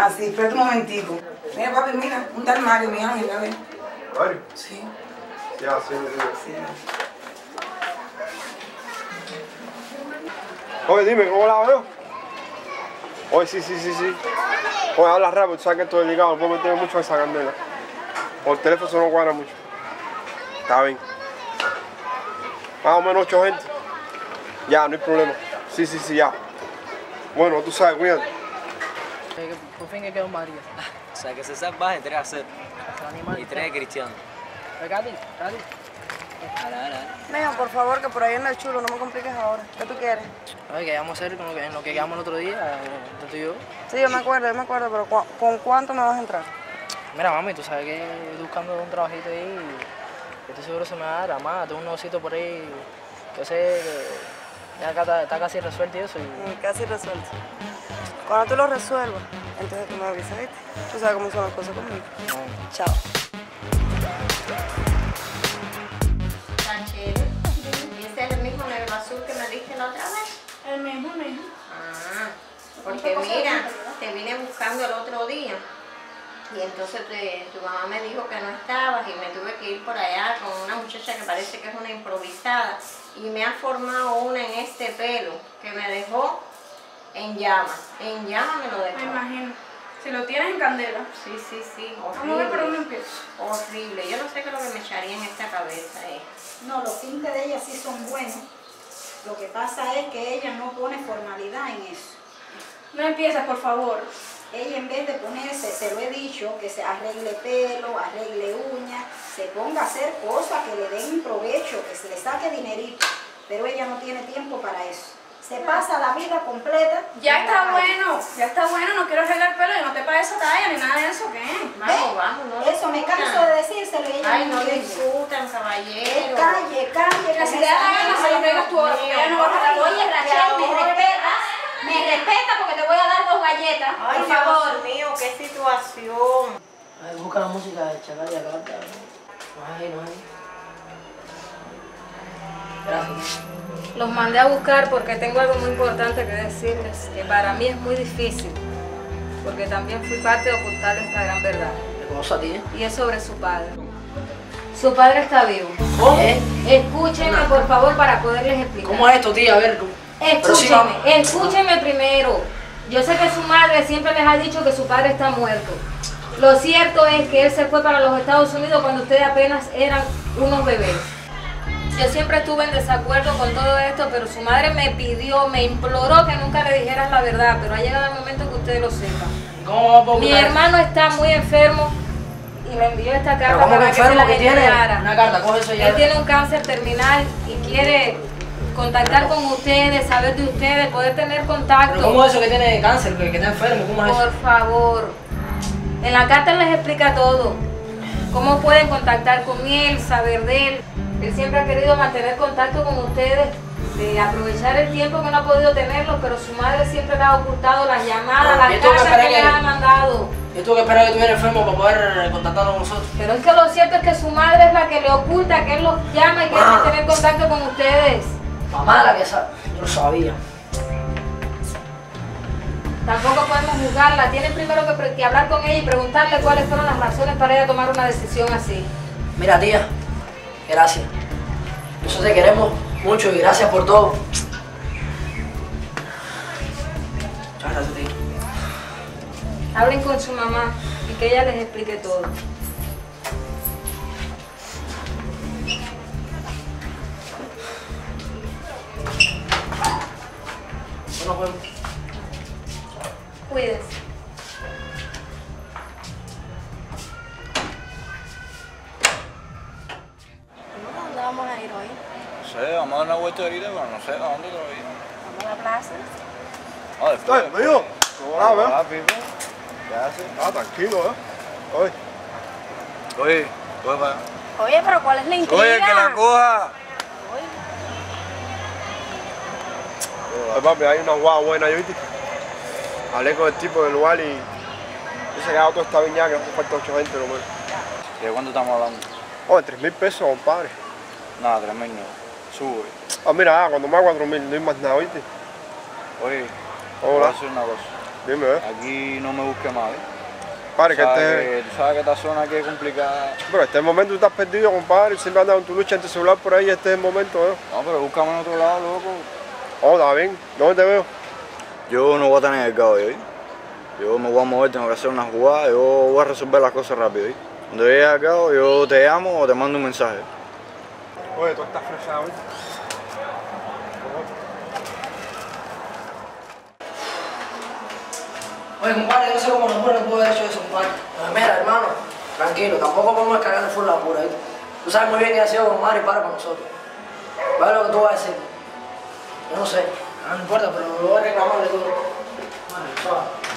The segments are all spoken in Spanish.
Ah, sí, espérate un momentico. Mira, papi, mira, un tal Mario, mi ángel, a ver. Mario. Sí, Ya, sí, sí. sí. Oye, dime, ¿cómo la veo? Oye, sí, sí, sí, sí. Oye, habla rápido, tú sabes que esto es delicado, no puedo meter mucho en esa candela. Por teléfono eso no cuadra mucho. Está bien. Más o menos ocho gente. Ya, no hay problema. Sí, sí, sí, ya. Bueno, tú sabes, cuídate. Por fin que quedó María. O sea, que se salvaje 3 a 0 Animal. y 3 de Cristiano. Dale, dale. Mijo, por favor, que por ahí anda el chulo, no me compliques ahora. ¿Qué tú quieres? Oye, ¿qué vamos a hacer con lo que, en lo que quedamos el otro día? eh, tú y yo. Sí, yo me acuerdo, yo me acuerdo, pero ¿cu- ¿con cuánto me vas a entrar? Mira, mami, tú sabes que estoy buscando un trabajito ahí. y Estoy seguro que se me va a dar. Además, tengo un negocito por ahí que sé que ya está, está casi resuelto y eso. Y, Mm, Casi resuelto. Cuando tú lo resuelvas, entonces tú me avisas, ¿viste? Tú sabes cómo son las cosas conmigo. Chao. Tachero. ¿Y ese es el mismo negro azul que me diste la otra vez? El mismo, el mismo. Ah, porque mira, te vine buscando el otro día. Y entonces te- tu mamá me dijo que no estabas y me tuve que ir por allá con una muchacha que parece que es una improvisada. Y me ha formado una en este pelo que me dejó en llamas. En llamas me lo Me dejó. imagino. Si lo tienes en candela. Sí, sí, sí. Vamos a ver por dónde Horrible. empiezo. Horrible. Yo no sé qué es lo que me echaría en esta cabeza. eh. No, los tintes de ella sí son buenos. Lo que pasa es que ella no pone formalidad en eso. No empieces, por favor. Ella en vez de ponerse, se lo he dicho, que se arregle pelo, arregle uñas, se ponga a hacer cosas que le den provecho, que se le saque dinerito. Pero ella no tiene tiempo para eso. Se pasa la vida completa. Ya está bueno, ya está bueno, no quiero arreglar pelo y no te pague esa talla ni nada de eso, ¿qué? Vamos, vamos. No Eso me canso de decírselo y ella Ay, no discutan, caballero. Calle, calle. Que si te da la gana, se lo pegas tú ahora, ya no vas a dar Oye, Rachel, me respetas. Me respeta porque te voy a dar dos galletas. Ay, por favor. Dios mío, qué situación. Ay, busca la música de Chacal y hay, no hay. Gracias. Los mandé a buscar porque tengo algo muy importante que decirles, que para mí es muy difícil, porque también fui parte de ocultar esta gran verdad. ¿Qué cosa tiene? Y es sobre su padre. Su padre está vivo. ¿Cómo? Eh, Escúchenme, por favor, para poderles explicar. ¿Cómo es esto, tía? A ver, Escúchenme, escúchenme primero. Yo sé que su madre siempre les ha dicho que su padre está muerto. Lo cierto es que él se fue para los Estados Unidos cuando ustedes apenas eran unos bebés. Yo siempre estuve en desacuerdo con todo esto, pero su madre me pidió, me imploró que nunca le dijeras la verdad, pero ha llegado el momento que ustedes lo sepan. ¿Cómo vamos a Mi hermano está muy enfermo y me envió esta ¿Pero carta para que se la que tiene? Una carta, coge eso ya. Él tiene un cáncer terminal y quiere contactar con ustedes, saber de ustedes, poder tener contacto. ¿Pero cómo es eso que tiene cáncer, que, que está enfermo? ¿Cómo es eso? Por favor. En la carta les explica todo. Cómo pueden contactar con él, saber de él. Él siempre ha querido mantener contacto con ustedes, de aprovechar el tiempo que no ha podido tenerlo, pero su madre siempre le ha ocultado las llamadas, las que cartas que le ha mandado. Yo tuve que esperar que estuviera enfermo para poder contactarnos con nosotros. Pero es que lo cierto es que su madre es la que le oculta que él los llama y quiere Ah. mantener contacto con ustedes. Mamá la que sabe. Yo lo sabía. Tampoco podemos juzgarla. Tienen primero que, que hablar con ella y preguntarle cuáles fueron las razones para ella tomar una decisión así. Mira, tía, gracias. Nosotros te queremos mucho y gracias por todo. Muchas gracias, tío. Hablen con su mamá y que ella les explique todo. Nos vemos. Cuídense. Dónde vamos a ir hoy? No sé, vamos a dar una vuelta ahorita, pero no sé a dónde todavía. Vamos a la plaza. Ah, después. Ay, amigo. ¿Cómo va, Ah, veo? Pipe. ¿Qué haces? Ah, tranquilo, ¿eh? Oye, Oye, coge para allá. Oye, pero ¿cuál es la intriga? Oye, que la coja. Ay, papi, hay una guagua buena, ¿yo viste? Hablé con el tipo del lugar y dice que auto está viñada, que hace falta 8 gente lo menos. ¿De cuánto estamos hablando? Oh, 3 mil pesos, compadre. Nada, tres mil no. Sube. Ah, mira, ah, cuando me da 4 mil, no hay más nada, ¿viste? Oye, te voy a Hola, decir una cosa. dime, ¿eh? Aquí no me busques más, ¿eh? Padre, que este... que- Tú sabes que esta zona aquí es complicada. Pero este momento tú estás perdido, compadre, siempre andas con tu lucha en tu celular por ahí, este es el momento, ¿eh? No, pero búscame en otro lado, loco. Oh, está bien, ¿dónde te veo? Yo no voy a tener el cabo hoy. Yo me voy a mover, tengo que hacer una jugada, yo voy a resolver las cosas rápido. ¿eh? Cuando llegue al cabo, yo te llamo o te mando un mensaje. Oye, tú estás fresado, ¿viste? Oye, compadre, yo no sé cómo no puedo, no haber hecho eso, compadre. Mira, hermano, tranquilo, tampoco podemos descargar el full la pura. Tú sabes muy bien que ha sido con Mario para con nosotros. ¿Vale lo que tú vas a decir? Yo no sé, no me importa, pero lo voy a reclamarle todo. Vale,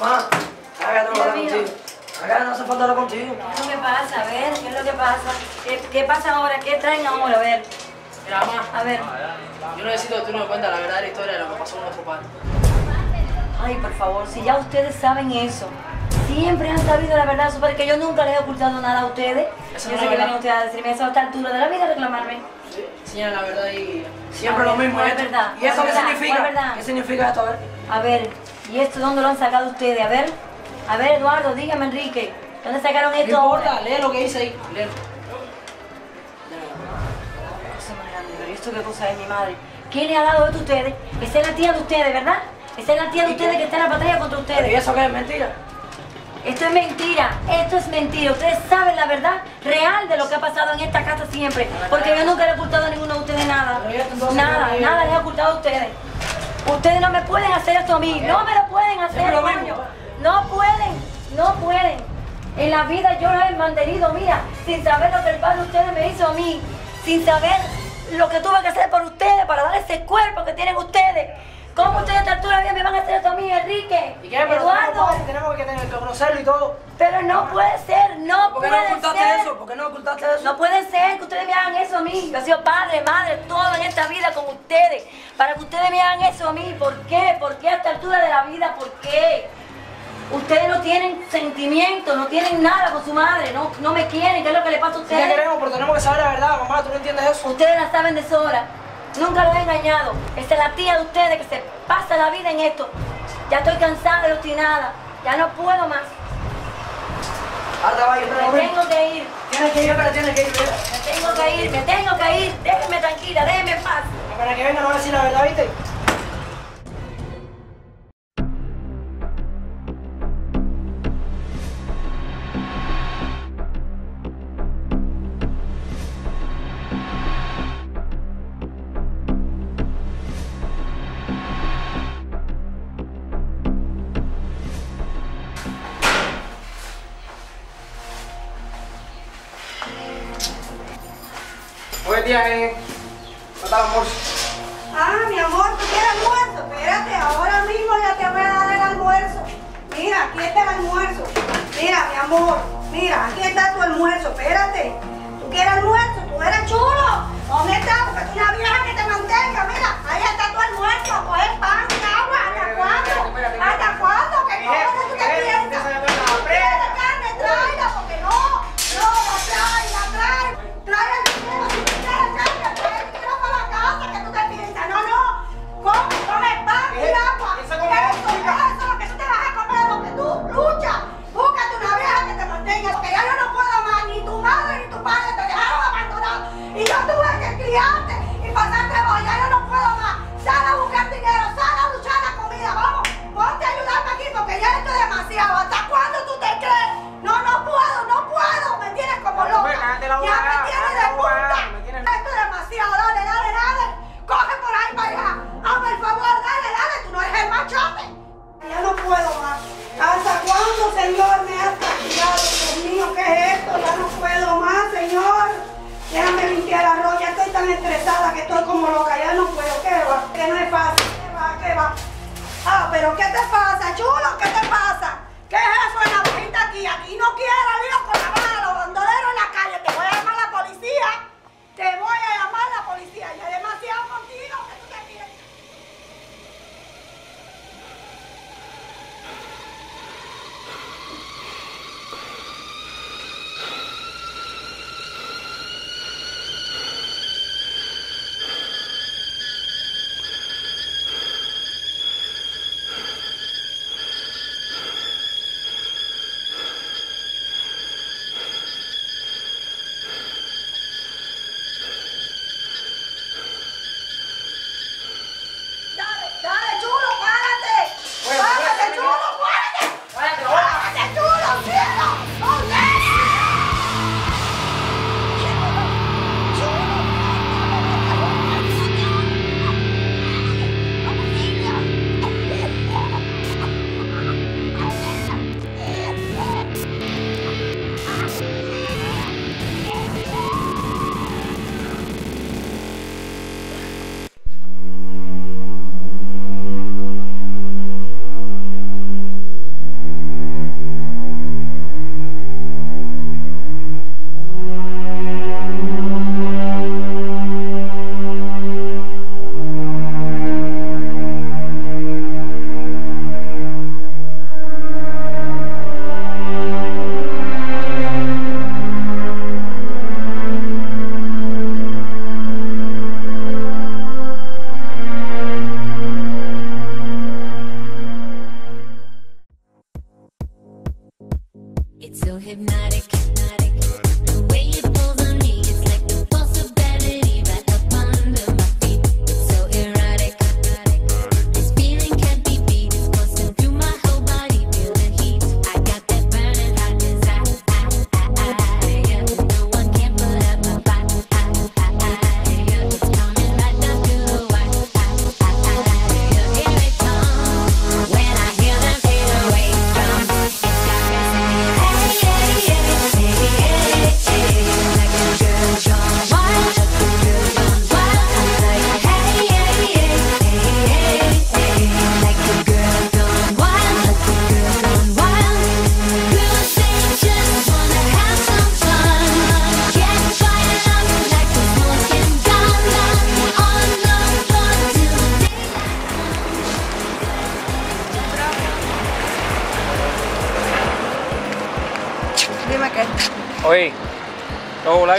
Mamá, Dios mío. contigo. Acá no hace falta hablar contigo. ¿Qué es lo que pasa? A ver, ¿qué es lo que pasa? ¿Qué, qué pasa ahora? ¿Qué traen ahora? A ver, Mira, mamá, a ver. yo necesito que tú nos cuentes la verdadera historia de lo que pasó con nuestro padre. Ay, por favor, si ya ustedes saben eso. Siempre han sabido la verdad, super que yo nunca les he ocultado nada a ustedes. Eso yo no sé es que verdad. vienen ustedes a decirme eso a esta altura de la vida, a reclamarme. Sí, enseñan la verdad y siempre lo mismo. ¿cuál ¿y es esto? verdad? ¿Y ¿Cuál qué verdad? significa? ¿Qué significa esto? A ver. A ver, ¿y esto dónde lo han sacado ustedes? A ver, a ver, Eduardo, dígame, Enrique. ¿Dónde sacaron No esto importa, ahora? lee lo que dice ahí. Léelo. ¿esto qué cosa es mi madre? ¿Quién le ha dado esto a ustedes? Esa es la tía de ustedes, ¿verdad? Esa es la tía de ¿Y ustedes que está en la batalla contra ¿Y ustedes. eso qué es mentira? Esto es mentira, esto es mentira. Ustedes saben la verdad real de lo que ha pasado en esta casa siempre. Porque yo nunca le he ocultado a ninguno de ustedes nada. Nada, nada les he ocultado a ustedes. Ustedes no me pueden hacer esto a mí. No me lo pueden hacer, coño. No pueden, no pueden. En la vida yo lo he mantenido, mira, sin saber lo que el padre de ustedes me hizo a mí. Sin saber lo que tuve que hacer por ustedes para dar ese cuerpo que tienen ustedes. ¿Cómo ustedes a esta altura me van a hacer esto a mí, Enrique? ¿Y qué? Pero Eduardo. tenemos que tener que conocerlo y todo. Pero no puede ser, no ¿Por qué puede no ocultaste ser. eso? ¿Por qué no ocultaste eso? No puede ser que ustedes me hagan eso a mí. Yo he sido padre, madre, todo en esta vida con ustedes. Para que ustedes me hagan eso a mí. ¿Por qué? ¿Por qué a esta altura de la vida? ¿Por qué? Ustedes no tienen sentimiento, no tienen nada con su madre, no, no me quieren. ¿Qué es lo que le pasa a Sí ustedes? queremos, pero tenemos que saber la verdad, mamá. ¿Tú no entiendes eso? Ustedes la saben de sobra. Nunca los he engañado. Esta es la tía de ustedes que se pasa la vida en esto. Ya estoy cansada y obstinada. Ya no puedo más. Ahora Me tengo que ir. Tienes que ir, pero tienes que ir. Me tengo que ir, me tengo que ir. Déjenme tranquila, déjenme en paz. Para que venga, no va a decir la verdad, ¿viste? Ah, pero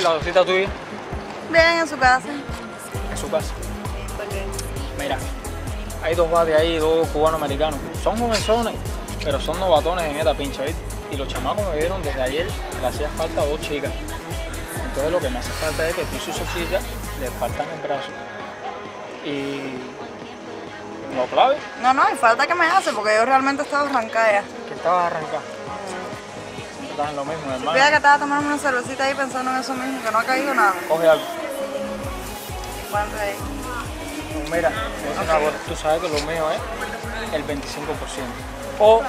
¿todo la cosita tuya? Bien, en su casa. En su casa. Mira, hay dos bates ahí, dos cubanos americanos. Son jovenzones, pero son novatones en esta pincha, ¿viste? Y los chamacos me vieron desde ayer le hacía falta dos chicas. Entonces lo que me hace falta es que tú y sus chicas le faltan el brazo. Y lo clave, No, no, y falta que me hace porque yo realmente estaba arrancada ya. que estabas arrancado. Estás en lo mismo, hermano. Fíjate que estaba tomando una cervecita ahí pensando en eso mismo, que no ha caído nada. Coge algo. ¿Cuánto es? Pues Mira, decir una tú sabes que lo mío es el 25%. O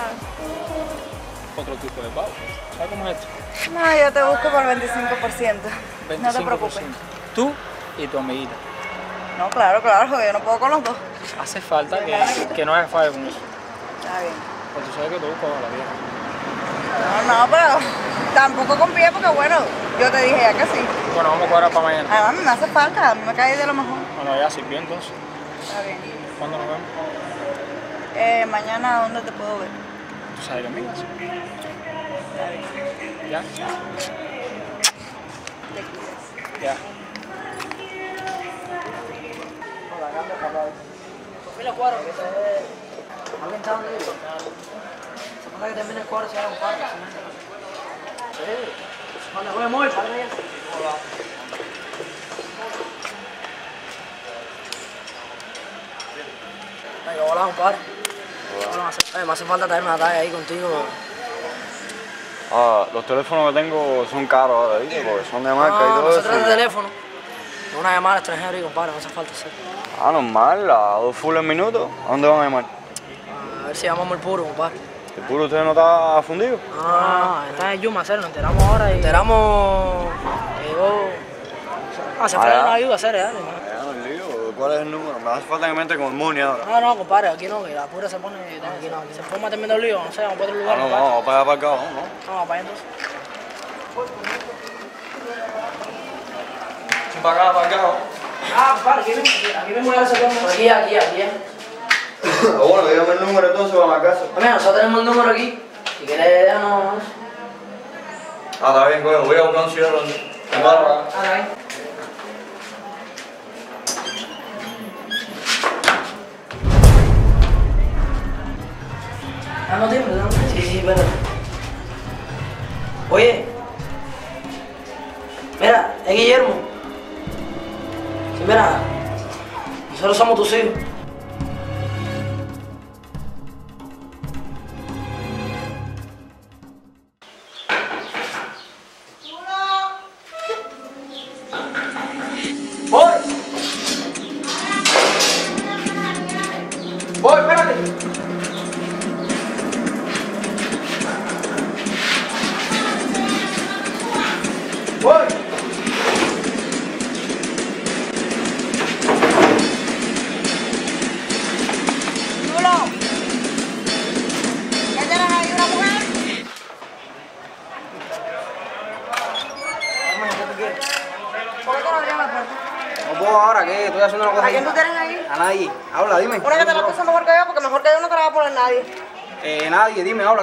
otro tipo de pago. ¿Sabes cómo es esto? No, yo te busco por el 25%. No te preocupes. 25%. Tú y tu amiguita. No, claro, claro, porque yo no puedo con los dos. Hace falta que, que no hagas fallo con eso. Está bien. Pues tú sabes que te busco a la vieja. No, no, pero tampoco con pie porque bueno, yo te dije ya que sí. Bueno, vamos a cuadrar para mañana. Además me hace falta, a mí me cae de lo mejor. Bueno, ya sirvió entonces. Está bien. ¿Cuándo nos vemos? Eh, mañana, ¿dónde te puedo ver? Tú sabes casa. Está bien. ¿Ya? Te cuidas. Ya. Por fin los cuadros que te... ¿Alguien está donde Ahora que termine el coro se hagan cuatro semanas. Sí. Cuando voy a mover, padre. Hola. Venga, hola, compadre. Hola. Eh, me hace falta traerme una talla ahí contigo. Ah, los teléfonos que tengo son caros ahora. Porque son de marca no, y ah, todo eso. No, se de teléfono. Una llamada al extranjero y compadre, no hace falta hacer. Ah, normal, a dos full el minuto. ¿A dónde van a llamar? A ver si llamamos el puro, compadre. ¿El puro usted no está fundido? No, no, no, está en Yuma, hacer, nos enteramos ahora y... Enteramos... Llegó... Ah, se fue Ah, la ayuda, hacer, no lío. ¿Cuál es el número? Me hace falta que me entre con el Muni ahora. No, no, compadre, aquí no, que la pura se pone... Aquí no, aquí se forma tremendo lío, no sé, vamos para otro Ah, lugar, no, compadre. vamos para allá para acá, vamos, ¿no? Vamos para allá entonces. Para acá, para acá. Ah, compadre, aquí mismo, aquí- aquí mismo ya se. Aquí, aquí, aquí, eh. Ah, bueno, dígame el número entonces para la casa. Mira, nosotros tenemos el número aquí. Si quieres, déjanos... Ah, está bien, coño, voy a buscar un cigarro. Paro acá. Ah, ahí. Ah, no tiempo, no. Sí, sí, espérate. Oye. Mira, es Guillermo. Sí, mira. Nosotros somos tus hijos.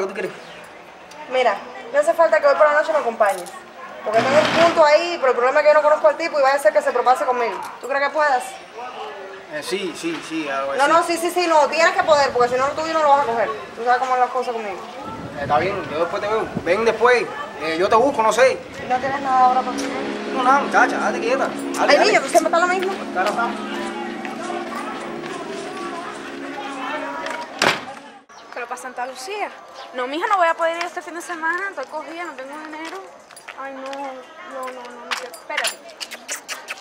¿Qué tú quieres? Mira, me hace falta que hoy por la noche me acompañes. Porque tengo un punto ahí, pero el problema es que yo no conozco al tipo y vaya a ser que se propase conmigo. ¿Tú crees que puedas? Eh, sí, sí, sí, algo así. No, no, sí, sí, sí, no, tienes que poder, porque si no, tú no lo vas a coger. Tú sabes cómo son las cosas conmigo. Eh, está bien, yo después te veo. Ven después. Eh, yo te busco, no sé. ¿Y no tienes nada ahora para mí? No, nada, muchacha, date quieta. Dale, Ay, dale. niño, siempre estás lo mismo. Claro. ¿Qué lo pasa Santa Lucía? No, mija, no voy a poder ir este fin de semana. Estoy cogida, no tengo dinero. Ay, no, no, no, no, no quiero. Espérate.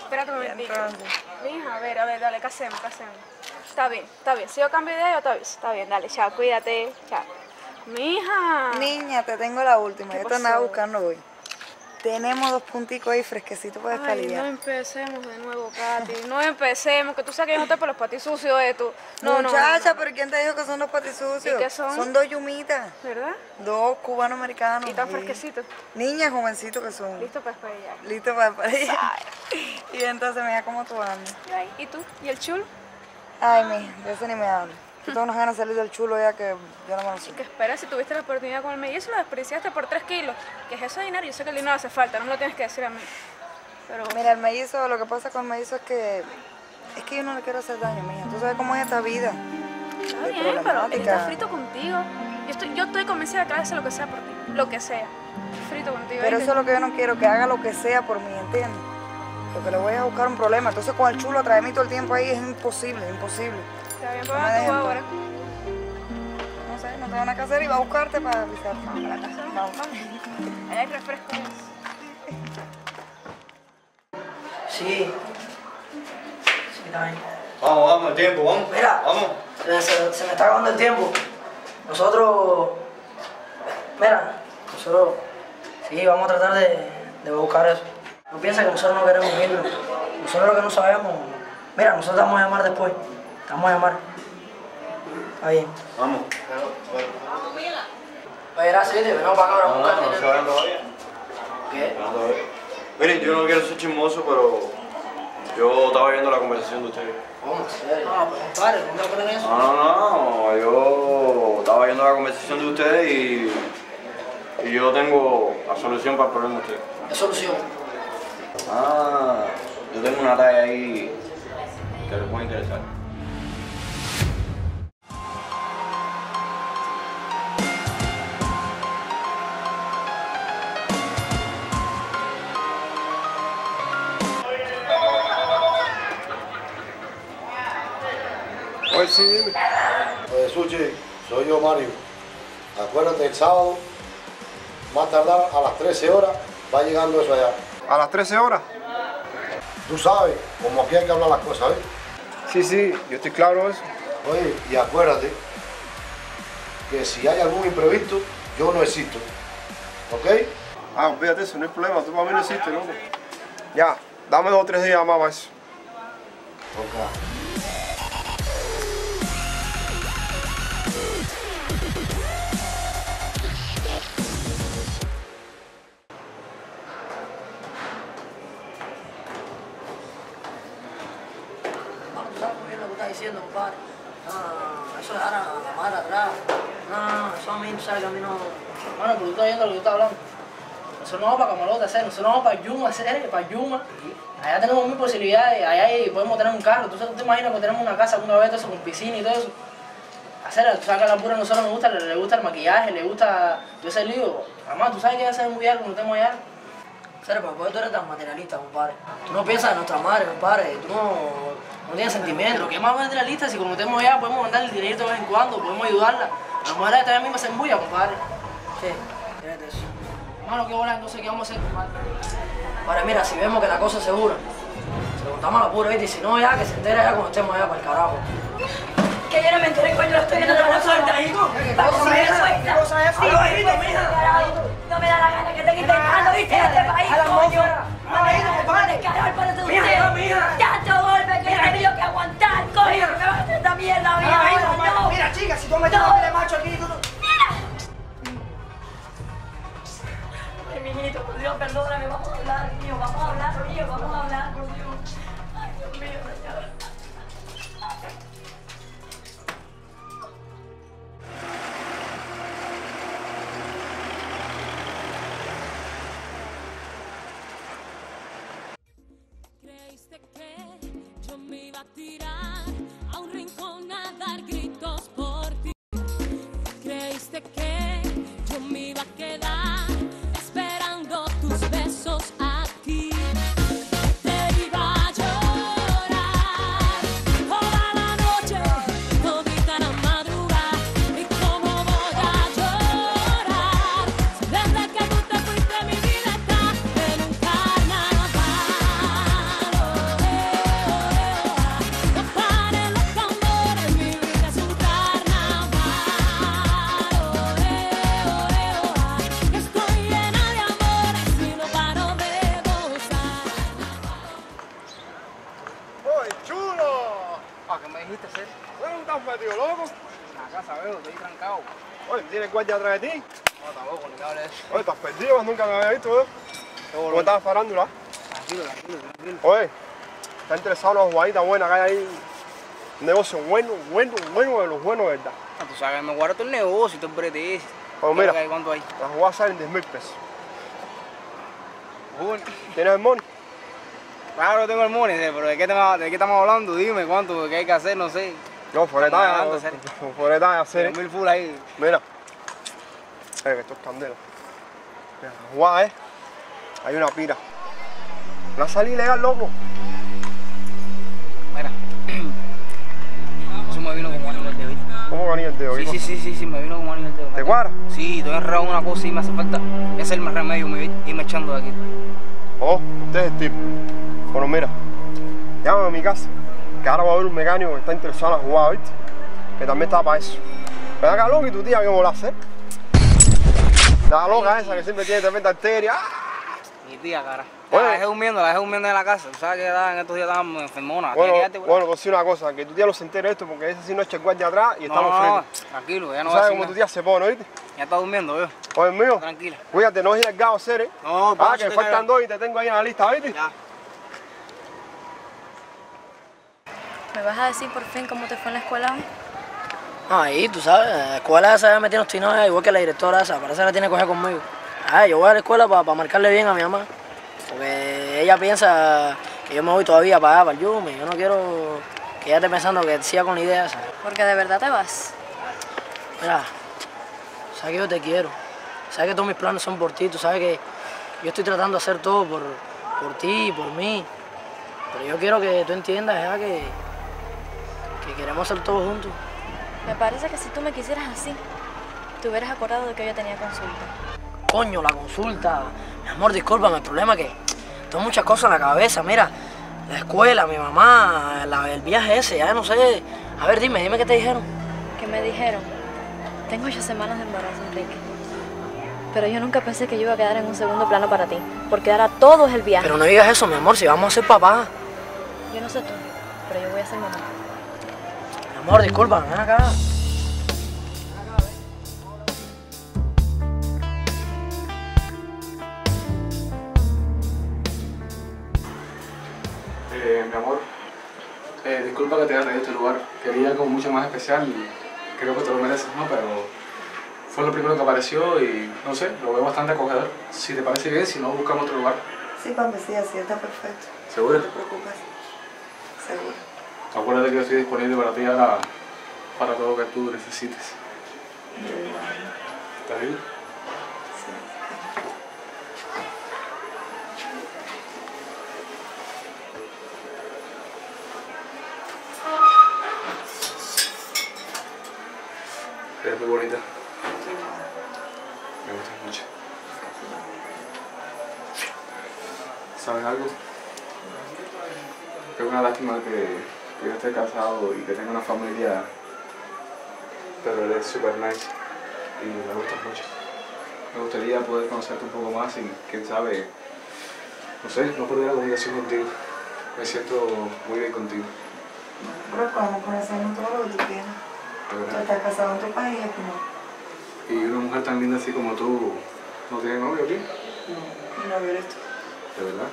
Espérate un momentito. Mija, a ver, a ver, dale, ¿qué hacemos? ¿Qué hacemos? Está bien, está bien. Si yo cambio de idea, yo te aviso. Está bien, dale, chao, cuídate. Chao. Mija. Niña, te tengo la última. ¿Qué Yo te andaba buscando hoy. Tenemos dos punticos ahí fresquecitos para Ay, no empecemos de nuevo, Katy. No empecemos, que tú sabes que yo no te por los patis sucios de tu. No, no. Muchacha, pero ¿quién te dijo que son dos patis sucios? ¿Y qué son? Son dos yumitas. ¿Verdad? Dos cubanos-americanos. Y tan fresquecitos. Niñas jovencitos que son. Listo para despedillar. Listo para despalillar. Y entonces mira cómo tú andas. ¿Y tú? ¿Y el chulo? Ay, mi, de eso ni me hablo. Tengo unas ganas de salir del chulo ya que yo no me lo sé. Que espera, si tuviste la oportunidad con el mellizo, lo desperdiciaste por 3 kilos. ¿Qué es eso de dinero? Yo sé que el dinero hace falta, no me lo tienes que decir a mí. Pero. Mira, el mellizo, lo que pasa con el mellizo es que es que yo no le quiero hacer daño, mija. Tú sabes cómo es esta vida. Está bien, pero está frito contigo. Yo estoy, yo estoy convencida de que hace lo que sea por ti. Lo que sea. Frito contigo. Pero eso es lo que yo no quiero, que haga lo que sea por mí, ¿entiendes? Porque le voy a buscar un problema. Entonces con el chulo traerme todo el tiempo ahí es imposible, imposible. Está bien, pues va tú ahora. No sé, no tengo nada que hacer y va a buscarte para avisarte. Vamos a la casa. Vamos. Allá hay refrescos. Sí. Sí, está bien. Vamos, vamos, el tiempo, vamos. Mira, Vamos. Se, se- se me está acabando el tiempo. Nosotros. Mira, nosotros. Sí, vamos a tratar de, de buscar eso. No piensa que nosotros no queremos irnos. Nosotros lo que no sabemos. Mira, nosotros te vamos a llamar después. Vamos a llamar. Está bien. Vamos. Oye, gracias, ¿viste? Venimos para acá ahora No, no, no se vayan todavía. ¿Qué? No. Miren, yo no quiero ser chismoso, pero yo estaba viendo la conversación de ustedes. ¿Cómo? ¿En serio? No, pues compadre, ¿cómo te ponen eso? No, no, no, yo estaba viendo la conversación de ustedes y, y yo tengo la solución para el problema de ustedes. ¿Qué solución? Ah, yo tengo una talla ahí que les puede interesar. Sí, dime. Suchi, soy yo, Mario. Acuérdate, el sábado, más tardar a las 13 horas, va llegando eso allá. ¿A las 13 horas? Tú sabes, como aquí hay que hablar las cosas, ¿ves? Sí, sí, yo estoy claro de eso. Oye, y acuérdate que si hay algún imprevisto, yo no existo. ¿Ok? Ah, olvídate eso, no hay problema, tú para mí no existes, loco. Ya, dame dos o tres días más para eso. Vamos, Nosotros no vamos para Camalote a hacer, nosotros vamos para Yuma a hacer, para Yuma. Allá tenemos mil posibilidades, allá podemos tener un carro. ¿Tú, te imaginas que tenemos una casa alguna vez, todo eso, con piscina y todo eso? Hacer, tú sabes que a la pura a nosotros nos gusta, le, le gusta el maquillaje, le gusta todo ese lío. Además, tú sabes que ve muy bien cuando estemos allá. Pero ¿por qué tú eres tan materialista, compadre? Tú no piensas en nuestra madre, compadre. Tú no, no tienes sentimientos. ¿Qué más materialista si cuando estemos allá podemos mandar el dinero de vez en cuando, podemos ayudarla? A lo mejor ella también misma se embulla, compadre. Sí, fíjate eso. Hermano, qué bola, entonces, ¿qué vamos a hacer, compadre? Ahora, mira, si vemos que la cosa es segura, se lo contamos a la pura, ¿viste? Y si no, ya, que se entera ya cuando estemos allá para el carajo. Que yo no me enteré cuando lo estoy viendo la suelta, hijo. Para que se me suelta. Hablo bajito, mija. No me da la gana que te quiten mano, viste, de este país, coño. No me da por eso Mija, usted. ya, mija. Tanto golpe que he tenido que aguantar, coño. Me va a hacer esta mierda, mija. Mira, chica, si tú me No. de macho aquí, tú Ay, mijito, por Dios, perdóname, vamos a hablar, mío, vamos a hablar, mío, vamos a hablar, por Dios. Ay, Dios mío, señor. Creíste que yo me iba a tirar a un rincón a dar gritos farándula? Tranquilo, tranquilo, tranquilo. Oye, está interesado en una jugadita buena que hay ahí. Un negocio bueno, bueno, bueno de los buenos, ¿verdad? Ah, Tú sabes me guardo todo el negocio y todo el brete ese. Pues ¿Qué mira, hay? ¿Cuánto hay? las jugadas salen 10 mil pesos. ¿Tienes el money? Claro tengo el money, pero ¿de qué, tema- ¿de qué estamos hablando? Dime cuánto, qué hay que hacer, no sé. No, fuera de talla, fuera de talla, hacer. Mil full ahí. Mira, eh, que esto es candela. Mira, la jugada es, hay una pira. Una salida ilegal, loco. Mira. Eso me vino como anillo al dedo. ¿Cómo ganía el dedo? Sí, ¿Qué sí, sí, sí, sí, me vino como anillo al dedo. ¿Te cuadra? Sí, estoy enredado en una cosa y me hace falta hacerme remedio, me irme echando de aquí. Oh, usted es el tipo. Bueno, mira, llámame a mi casa, que ahora va a haber un mecánico que está interesado en la jugada, ¿viste? Que también está para eso. Ven acá, loco, y tu tía, ¿qué bola hacer? La loca esa que siempre tiene tremenda arteria. ¡Ah! Cara. La dejé durmiendo, la dejé durmiendo en la casa. Tú sabes que en estos días estaba enfermona. Bueno, que bueno, pues sí una cosa, que tu tía no se entere de esto porque ese sí no echa el guardia atrás y No, estamos no, fritos. tranquilo, ya no ¿Tú va a sabes cómo tu tía se pone, ¿viste? Ya está durmiendo, yo. Oye, mío, Tranquila. cuídate, no es el gao ser, ¿eh? No, Ah, que faltan dos y te tengo ahí en la lista, ¿viste? ¿Me vas a decir por fin cómo te fue en la escuela hoy? Ahí, tú sabes, la escuela esa ya me tiene obstinada, igual que la directora esa, parece que la tiene que coger conmigo. Ah, yo voy a la escuela para marcarle bien a mi mamá, porque ella piensa que yo me voy todavía para allá, para el Yumi. Yo no quiero que ella esté pensando que siga con la idea esa. Porque de verdad te vas. Mira, sabes que yo te quiero, sabes que todos mis planes son por ti, tú sabes que yo estoy tratando de hacer todo por, por ti y por mí. Pero yo quiero que tú entiendas ya que, que queremos hacer todo juntos. Me parece que si tú me quisieras así, te hubieras acordado de que yo tenía consulta. Coño, la consulta. Mi amor, discúlpame, el problema es que tengo muchas cosas en la cabeza. Mira, la escuela, mi mamá, la- el viaje ese, ya no sé. A ver, dime, dime qué te dijeron. Que me dijeron, tengo ocho semanas de embarazo, Enrique. Pero yo nunca pensé que yo iba a quedar en un segundo plano para ti, porque ahora todo es el viaje. Pero no digas eso, mi amor, si vamos a ser papá. Yo no sé tú, pero yo voy a ser mamá. Mi amor, discúlpame, ven acá. Disculpa que te haya traído este lugar. Quería algo mucho más especial y creo que te lo mereces, ¿no? Pero fue lo primero que apareció y no sé, lo veo bastante acogedor. Si te parece bien, si no, buscamos otro lugar. Sí, papi, sí, así está perfecto. ¿Seguro? No te preocupes. Seguro. Acuérdate que yo estoy disponible para ti ahora, para todo lo que tú necesites. ¿Está bien? Eres muy bonita. Me gustas mucho. ¿Sabes algo? Es una lástima que, que yo esté casado y que tenga una familia, pero eres super nice y me gustas mucho. Me gustaría poder conocerte un poco más y quién sabe, no sé, no perder la comunicación contigo. Me siento muy bien contigo, Pero podemos conocernos todo lo que tú quieras. Tú estás casado en tu país, aquí no. Y una mujer tan linda así como tú, ¿no tiene novio aquí? No, mi novio eres tú. ¿De verdad?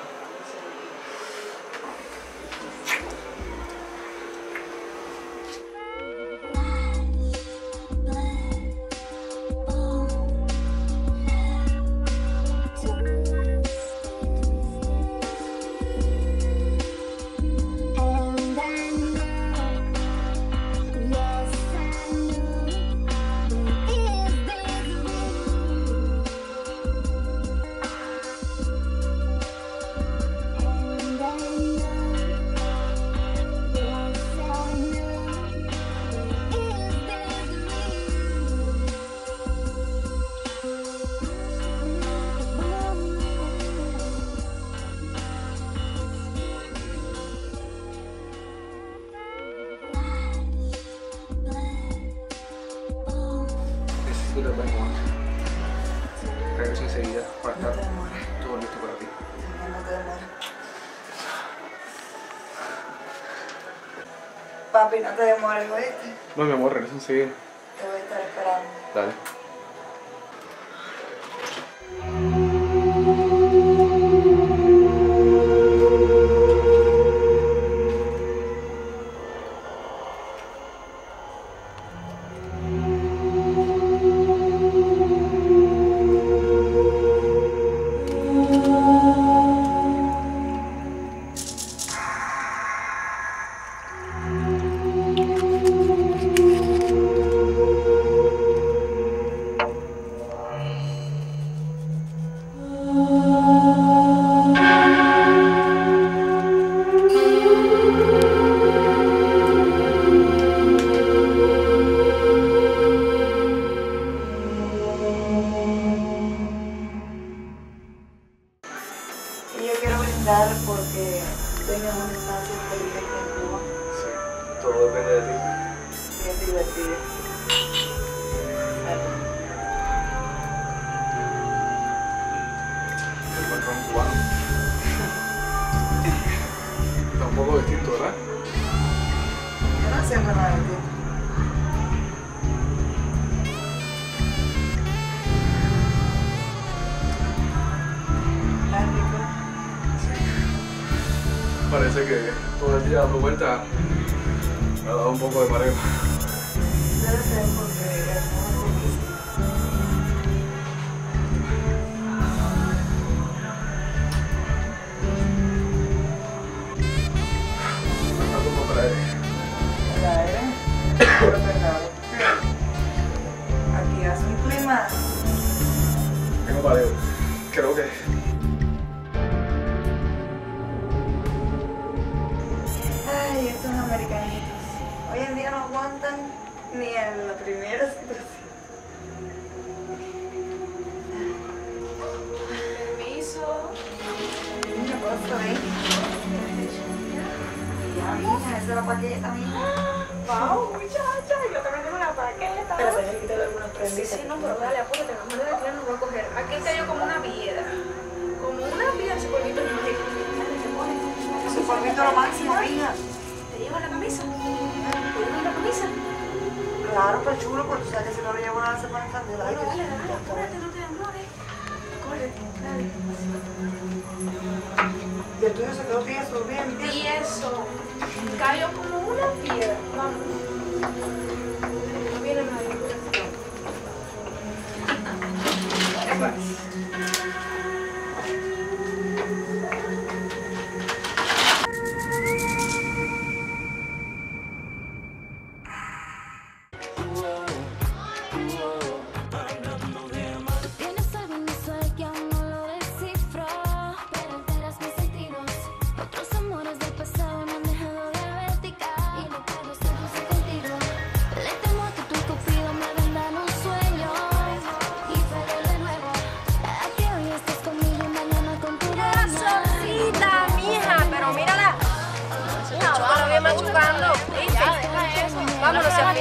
¿Oíste? No, mi amor, regreso enseguida.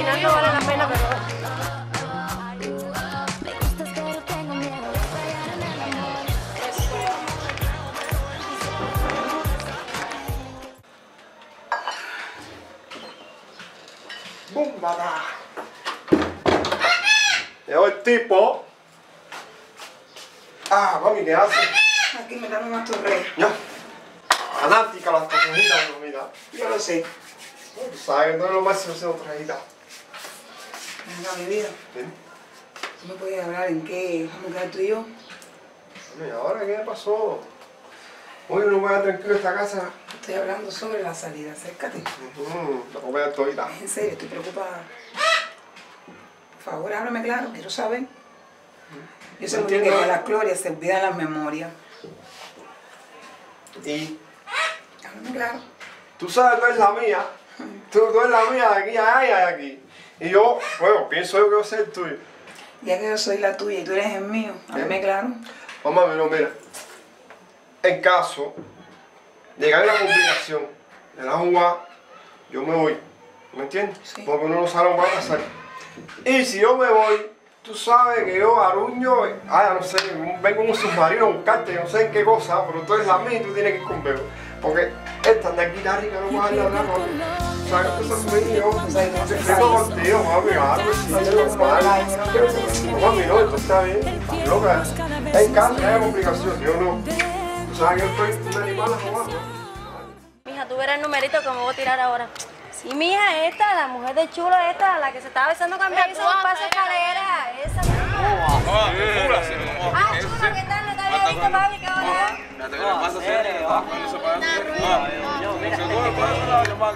Final no vale la pena, pero... ¡Bum, bada! Llegó el tipo. Ah, mami, ¿qué hace? Aquí me dan una torre. Ya. Fanática las torrejitas de comida. Yo lo sé. Tú sabes que no es lo máximo haciendo torrejitas. Venga, mi vida. ¿Tú me puedes hablar en qué vamos a quedar tú y yo? Mami, ¿ahora qué me pasó? Hoy no voy a tranquilo esta casa. Estoy hablando sobre la salida. Acércate. Mm, la comida todita. En serio, estoy preocupada. Por favor, háblame claro, quiero saber. Yo sé No que con las glorias se olvidan las memorias. Y Háblame claro. tú sabes, tú eres la mía. Tú, tú eres la mía de aquí a allá y de aquí. Y yo, bueno, pienso yo que voy a ser el tuyo. Ya que yo soy la tuya y tú eres el mío, háblame claro. Mamá, pero mira, en caso de llegar a una complicación de la jugada, yo me voy. ¿Me entiendes? Porque uno no sabe lo que va a pasar. Y si yo me voy, tú sabes que yo, Aruño, ah, no sé, vengo en un submarino a buscarte, no sé en qué cosa, pero tú eres la mía y tú tienes que ir conmigo. Porque esta de aquí la rica no va a dar nada, o sea, no mami, mal. Mami, esto está bien. Loca, en caso que haya complicación, yo no. O sea, yo estoy un animal a jugar. Mija, tú verás el numerito que me voy a tirar ahora. Sí, mija, esta, la mujer de chulo esta, la que se estaba besando con Baby, tú un paso escalera, esa. Ah, Ah, chulo, ¿qué tal? ¿No te había visto, papi? Ah,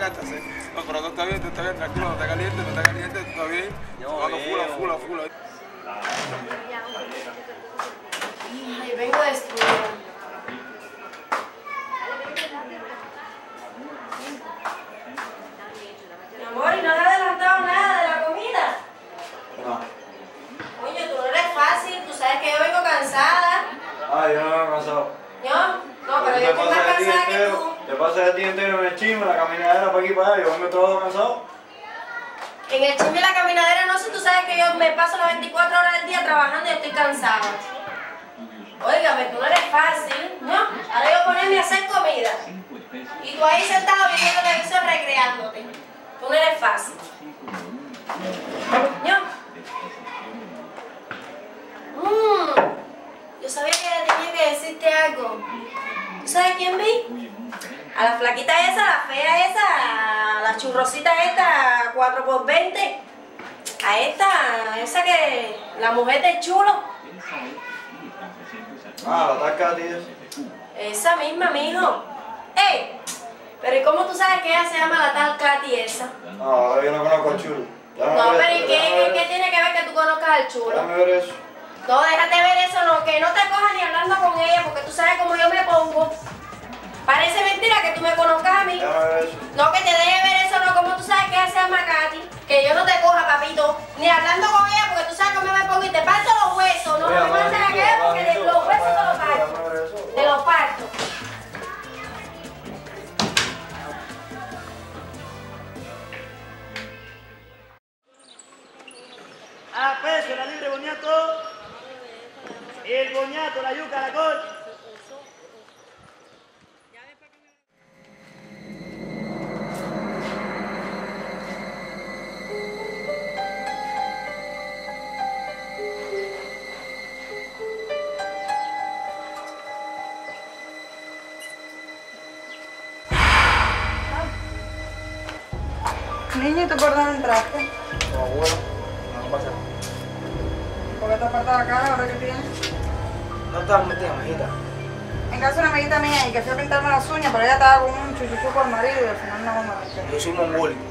hasta hacer. No, pero todo está bien, todo está bien, tranquilo, no está caliente, no está caliente, está bien. Vamos full, full, full. Ay, vengo de estudiar. Mi amor, ¿y no le ha adelantado nada de la comida? No. Oye, tú no eres fácil, tú sabes que yo vengo cansada. Ay, yo no me he cansado. ¿Yo? No, pero yo estoy más cansada que entero, tú. te pasas el día entero en el chisme, la caminadera para aquí para allá, yo vengo todo cansado. En el chisme y la caminadera, no sé, tú sabes que yo me paso las 24 horas del día trabajando y estoy cansada. Óigame, tú no eres fácil, ¿no? Ahora yo ponerme a hacer comida. Y tú ahí sentado viendo televisión recreándote. Tú no eres fácil. ¿No? Mmm, yo sabía que tenía que decirte algo. ¿Tú sabes quién vi? A la flaquita esa, la fea esa, a la churrosita esta, 4x20. A esta, esa que, la mujer del chulo. Ah, la tasca de ti. Esa misma, mijo. ¡Ey! Pero ¿y cómo tú sabes que ella se llama la tal Katy esa? No, ahora yo no conozco al chulo. Déjame No, ver pero ¿y qué, tiene que ver que tú conozcas al chulo? Déjame ver eso. No, déjate ver eso, no, que no te cojas ni hablando con ella, porque tú sabes cómo yo me pongo. Parece mentira que tú me conozcas a mí. No, que te deje ver eso, no, como tú sabes que se llama Katy. Que yo no te coja papito, ni hablando con ella porque tú sabes cómo me pongo y te parto los huesos. No me mandes a porque de los huesos te los parto. Te los parto. A peso la libre boñato. El boñato, la yuca, la col. Niño, ¿y tú por dónde entraste? abuelo, no pasa. ¿Por qué te apartas la cara ahora que tienes? No estás metida, mijita. En casa de una amiguita mía y que fui a pintarme las uñas, pero ella estaba con un chuchuchu por el marido y al final no me metí. Yo soy mongólico.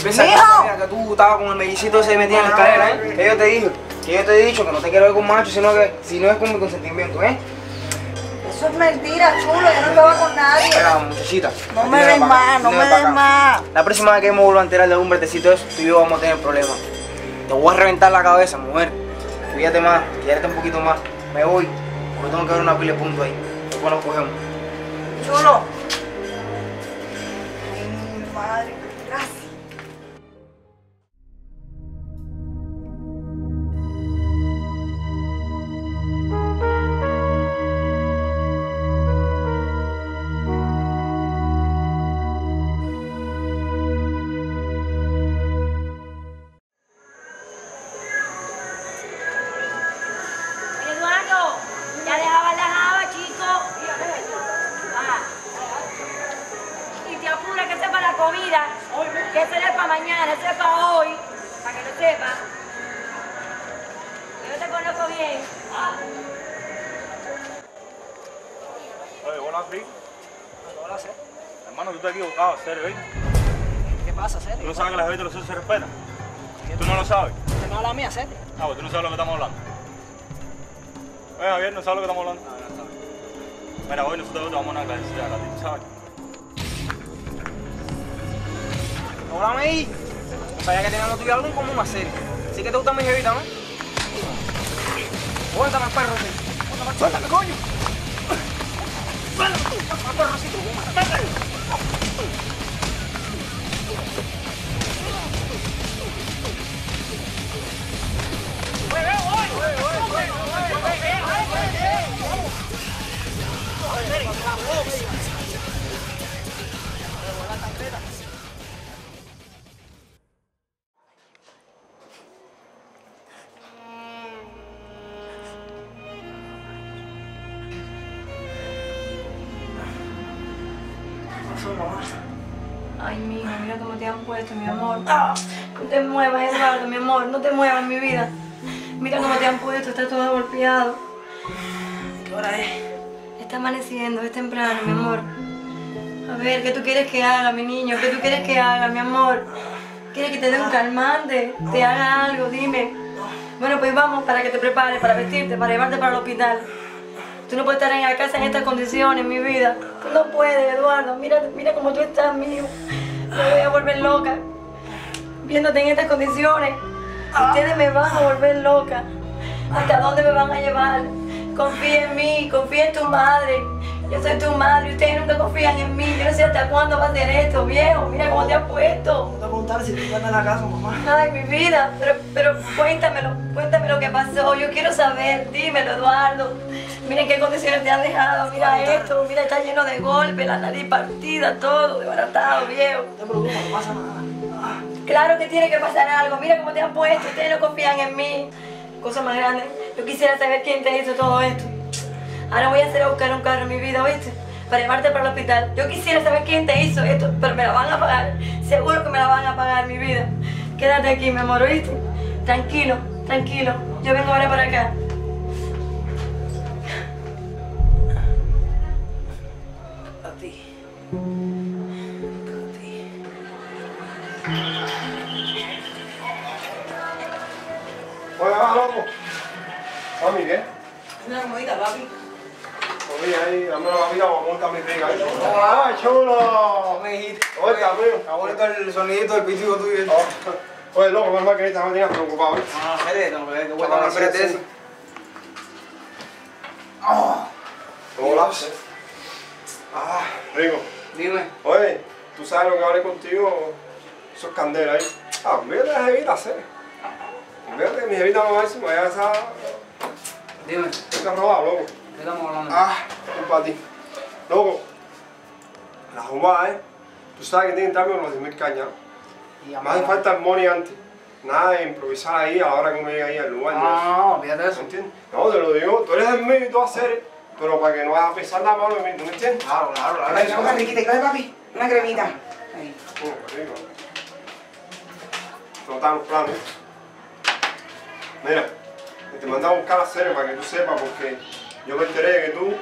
Piensa que, que tú estabas con el mellicito ese metido en la escalera, ¿eh? Que yo te dije, que yo te he dicho que no te quiero ver con macho, sino que si no es con mi consentimiento, ¿eh? Eso es mentira, chulo, yo no estaba con nadie. Espera, muchachita. No me des más, no me des más. La próxima vez que me vuelva a enterar de un vertecito eso, tú y yo vamos a tener problemas. Te voy a reventar la cabeza, mujer. Cuídate más, quiérete un poquito más. Me voy, porque tengo que ver una pila de puntos ahí. Después nos cogemos. Chulo. Ay, mi madre, una agradecida a la ¿tú ¿sabes? Háblame ahí. Vaya que tenemos tú y algo en común hacer. Así que te gusta mi jevita, ¿no? Suéltame, perro, sí. Suéltame, suéltame, coño. Suéltame perro, sí, no te muevas, Eduardo, mi amor, no te muevas, mi vida. Mira cómo te han puesto, está todo golpeado. ¿Qué hora es? Está amaneciendo, es temprano, mi amor. A ver, ¿qué tú quieres que haga, mi niño? ¿Qué tú quieres que haga, mi amor? ¿Quieres que te dé un calmante? ¿Te haga algo? Dime. Bueno, pues vamos para que te prepares, para vestirte, para llevarte para el hospital. Tú no puedes estar en la casa en estas condiciones, mi vida. Tú no puedes, Eduardo. Mira, mira cómo tú estás, mío. Me voy a volver loca. Viéndote en estas condiciones. Ustedes me van a volver loca. ¿Hasta dónde me van a llevar? Confía en mí, confía en tu madre. Yo soy tu madre, ustedes nunca confían en mí. Yo no sé hasta cuándo va a ser esto, viejo. Mira cómo te has puesto. Te voy a preguntar si tú estás en la casa, mamá. Ay, mi vida, pero, pero cuéntamelo, cuéntame lo que pasó. Yo quiero saber, dímelo, Eduardo. Mira en qué condiciones te han dejado. Mira esto, mira, está lleno de golpes, la nariz partida, todo desbaratado, viejo. No te preocupes, no pasa nada. Claro que tiene que pasar algo. Mira cómo te han puesto. Ustedes no confían en mí. Cosa más grande. Yo quisiera saber quién te hizo todo esto. Ahora voy a hacer a buscar un carro en mi vida, ¿oíste? Para llevarte para el hospital. Yo quisiera saber quién te hizo esto, pero me la van a pagar. Seguro que me la van a pagar, mi vida. Quédate aquí, mi amor, ¿oíste? Tranquilo, tranquilo. Yo vengo ahora para acá. Oye, va, loco. Mami, ¿qué? Una comidita, papi. Oye, ahí, dame la mamita para montar mi rica. ¡Ah, chulo! Me dijiste. Oye, amigo. Está bonito el sonidito del pitido tuyo. Oye, loco, menos mal que ahorita me tenías preocupado, ¿eh? No, no, espérate, a Ah, tomar, sí, espérate eso. Oh, ¿Cómo la haces? Ah, rico. Dime. Oye, tú sabes lo que hablé contigo, eso es candela ahí. Ah, de la jevita, hacer. Que mi jevita no va a decir, vaya a esa... Dime. Te ha robado, loco. ¿Qué estamos hablando? Ah, culpa a ti. Loco, la jugada, ¿eh? Tú sabes que tienen también los 10.000 cañas. Me hace falta el money antes. Nada de improvisar ahí a la hora que uno llegue ahí al lugar. No, no, no, olvídate de eso. ¿Me entiendes? No, te lo digo, tú eres el mío y tú vas a hacer, pero para que no vayas a pensar la mano de mí, ¿tú me entiendes? Claro, claro, claro. Coge, Riquita, coge, papi. Una cremita. Ahí. Oh, qué rico. Están los planes. Mira, te mandé a buscar la serie para que tú sepas, porque yo me enteré que tú,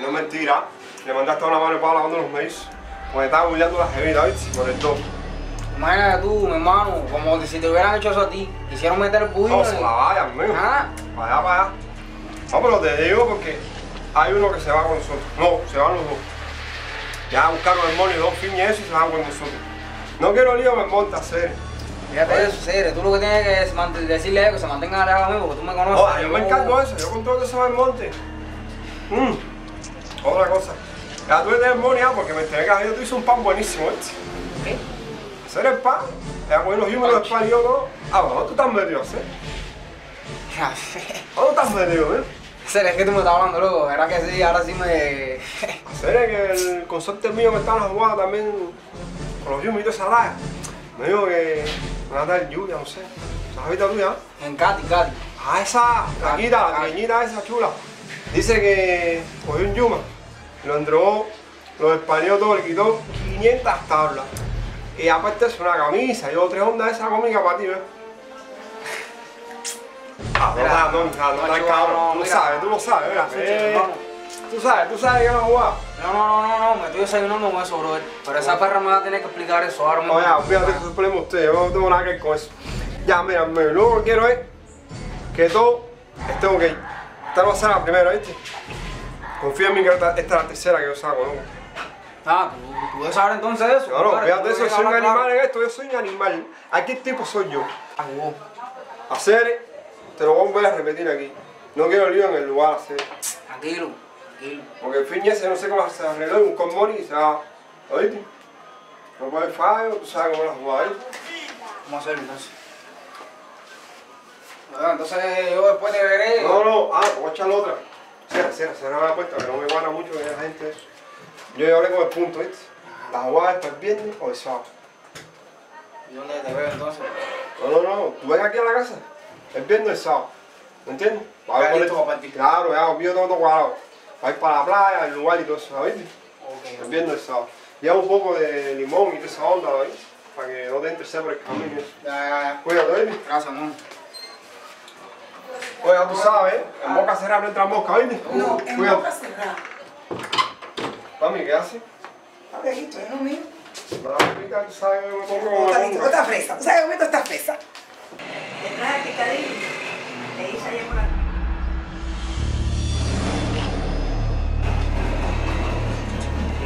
no es mentira, le mandaste a una mano para lavando los maíz, porque estaba burlando la jevita, ¿viste? Por el top. Imagínate tú, mi hermano, como si te hubieran hecho eso a ti. Quisieron meter el puño. No, se la vayan, amigo. Ah. Para allá, para allá. No, pero te digo porque hay uno que se va con nosotros. No, se van los dos. Ya buscaron el money, dos fin y eso y se van con nosotros. No quiero lío, me monta hacer. Fíjate eso, serio. Tú lo que tienes que es decirle es que se mantengan alejado de mí porque tú me conoces. No, yo me encargo de eso, yo controlo va al monte. Mm. Otra cosa. Ya tú money ah, porque me enteré que Javier tú hizo un pan buenísimo, ¿este? ¿Qué? Hacer el pan, ya con los húmeros del pan y yo todo. Ah, ¿dónde tú estás metido a hacer? ¿Dónde estás metido, eh? Serio, es que tú me estás hablando, loco. Era que sí, ahora sí me. Hacer que el consorte mío me estaba jugando también con los húmeros de esa. Me dijo que dar lluvia, no sé. ¿Sabes ahorita tuya? En Cati, Cati. Ah, esa, flaquita, la pequeñita esa chula. Dice que cogió un yuma, lo entregó, lo despalió todo, le quitó 500 tablas. Y aparte es una camisa, yo tres ondas de esa cómica para ti, ¿ves? Ah, no, Mira, no, no, no, no, no, cabrón, no, tú lo mira. sabes, tú lo sabes, ¿verdad? Sí, Eh, hermano. Tú sabes, tú sabes que no jugar. No, no, no, no, no, me estoy desayunando con eso, brother. Pero esa perra me va a tener que explicar eso ahora mismo. No, ya, fíjate, eso es problema de ustedes, yo no tengo nada que ver con eso. Ya, mira, lo único que quiero es que todo esté ok. Esta no va a ser la primera, ¿viste? Confía en mí que esta, esta es la tercera que yo saco, ¿no? Ah, tú, debes saber entonces eso. No, compadre, fíjate eso, soy un claro. animal en esto, yo soy un animal. Aquí tipo soy yo. Ah, wow. Hacer, te lo voy a volver a repetir aquí. No quiero lío en el lugar hacer. Tranquilo. Porque el fin ese no sé cómo se arregló, un con money y se va. ¿Oíste? No puede fallo, tú sabes cómo la jugada ahí. Vamos a hacerlo entonces. Bueno, entonces yo después te veré. No, no, ah, voy a echar la otra. Cierra, cierra, cierra la puerta, que no me guarda mucho que la gente eso. Yo ya hablé con el punto, ¿viste? La jugada es para el viernes o el sábado. ¿Y dónde te veo entonces? No, no, no, tú ven aquí a la casa, el viernes o el sábado. ¿Me entiendes? Ya a partir. Claro, ya todo, todo cuadrado. Va a ir para la playa, el lugar y todo eso, ¿viste? Ok. El viernes el sábado. Lleva un poco de limón y toda esa onda, ¿viste? Para que no te entre por el camino. Ya, ya, ya. Cuídate, ¿viste? Gracias, amor. Oye, tú sabes, ¿eh? en boca cerrada no entra mosca, ¿viste? No, en Cuídate. boca cerrada. Mami, ¿qué haces? Papi, aquí estoy, no mío. No, ahorita tú sabes me pongo Otra, me fresa. ¿Tú sabes cómo esto está fresa?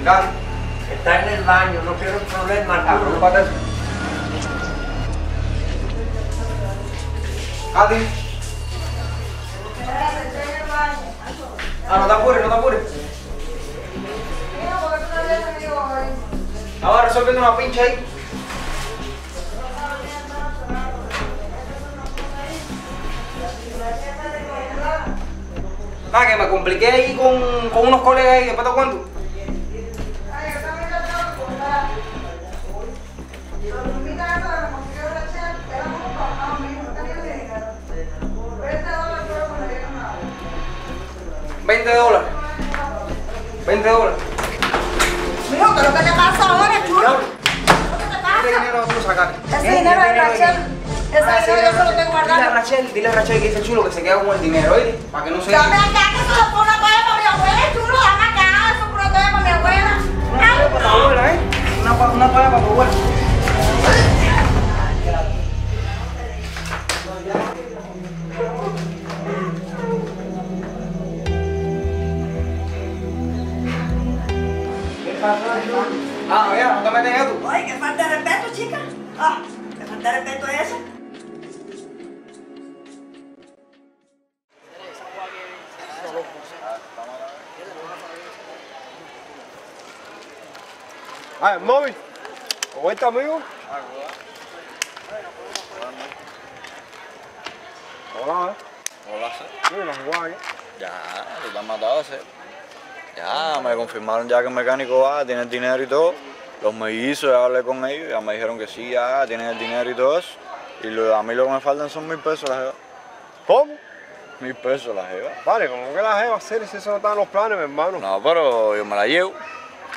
Está en el baño, no quiero problemas. Ah, preocúpate eso. Cati. Ah, no te apures, no te apures. Estaba resolviendo una pincha ahí. Nada, que me compliqué ahí con, con unos colegas y después te cuento. Veinte dólares. 20 dólares. Mijo, ¿qué es lo que te pasa ahora, chulo? ¿Qué dinero tú sacaste? Ese dinero de Rachel. Ese dinero yo se lo tengo Dile a guardado. Rachel, dile a Rachel que dice chulo que se queda con el dinero, ¿oíste? Para que no se... Dame acá que se lo pone para mi abuela, chulo. Dame acá, eso puro para mi abuela. Ay, Para tu abuela, ¿eh? Una, una para tu abuela. Ah, ya, no te metes en esto. Ay, qué falta de respeto, chica. Ah, qué falta de respeto es eso. Ah, el móvil. ¿Cómo está, amigo? Hola, Hola, ¿eh? Mira, guay. Ya, tú te has matado, ¿sí? Ya, me confirmaron ya que el mecánico va, tiene el dinero y todo. Los mellizos, ya hablé con ellos, ya me dijeron que sí, ya tienen el dinero y todo eso. Y lo- a mí lo que me faltan son mil pesos la jeva. ¿Cómo? Mil pesos la jeva. Vale, como que la jeva hacer si eso no está en los planes, mi hermano. No, pero yo me la llevo.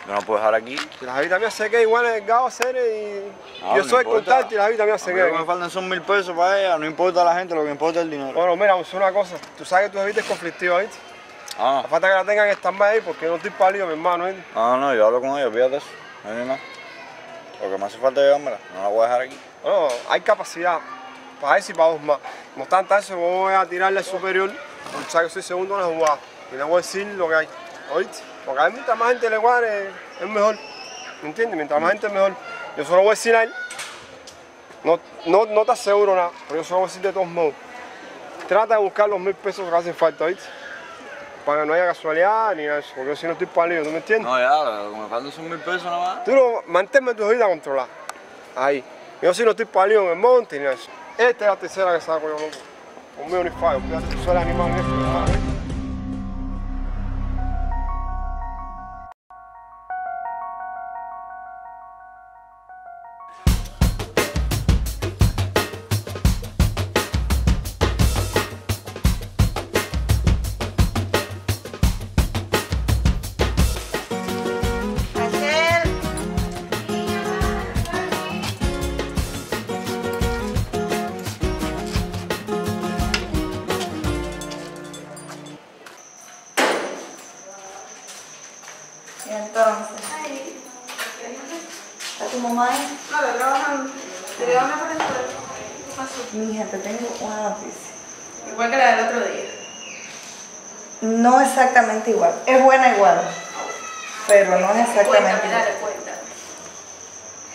Yo no puedo dejar aquí. Y la jevita mía se queda igual en el gabo hacer y No, yo no soy importa. contacto y la jevita mía se queda lo que me faltan son mil pesos para ella, no importa la gente, lo que importa es el dinero. Bueno, mira, hacer una cosa. Tú sabes que tu jevita es conflictiva, ¿viste? Ah. La falta que la tengan que estar ahí porque no estoy pálido, mi hermano, ¿viste? No, no, yo hablo con ella, fíjate eso. No hay nada. Lo que me hace falta es llevármela, no la voy a dejar aquí. Bueno, hay capacidad para eso y para dos más. No obstante eso, voy a tirarle al superior. Sabes que soy segundo en la jugada. Y le voy a decir lo que hay. ¿Oíste? Porque a mí mientras más gente le guarde, es mejor. ¿Me entiendes? Mientras más gente es mejor. Yo solo voy a decir a él. No, no, no te aseguro nada, pero yo solo voy a decir de todos modos. Trata de buscar los mil pesos que hacen falta, ¿oíste? Para que no haya casualidad ni eso, porque yo si no estoy pálido, ¿tú me entiendes? No, ya, que me faltan son mil pesos nada más. Tú no, manténme tu vida controlada. Ahí. Yo si no estoy pálido en el monte ni eso. Esta es la tercera que saco yo, loco. Conmigo ni fallo, fíjate, tú eres animal exactamente igual. Es buena igual. Pero no es exactamente igual.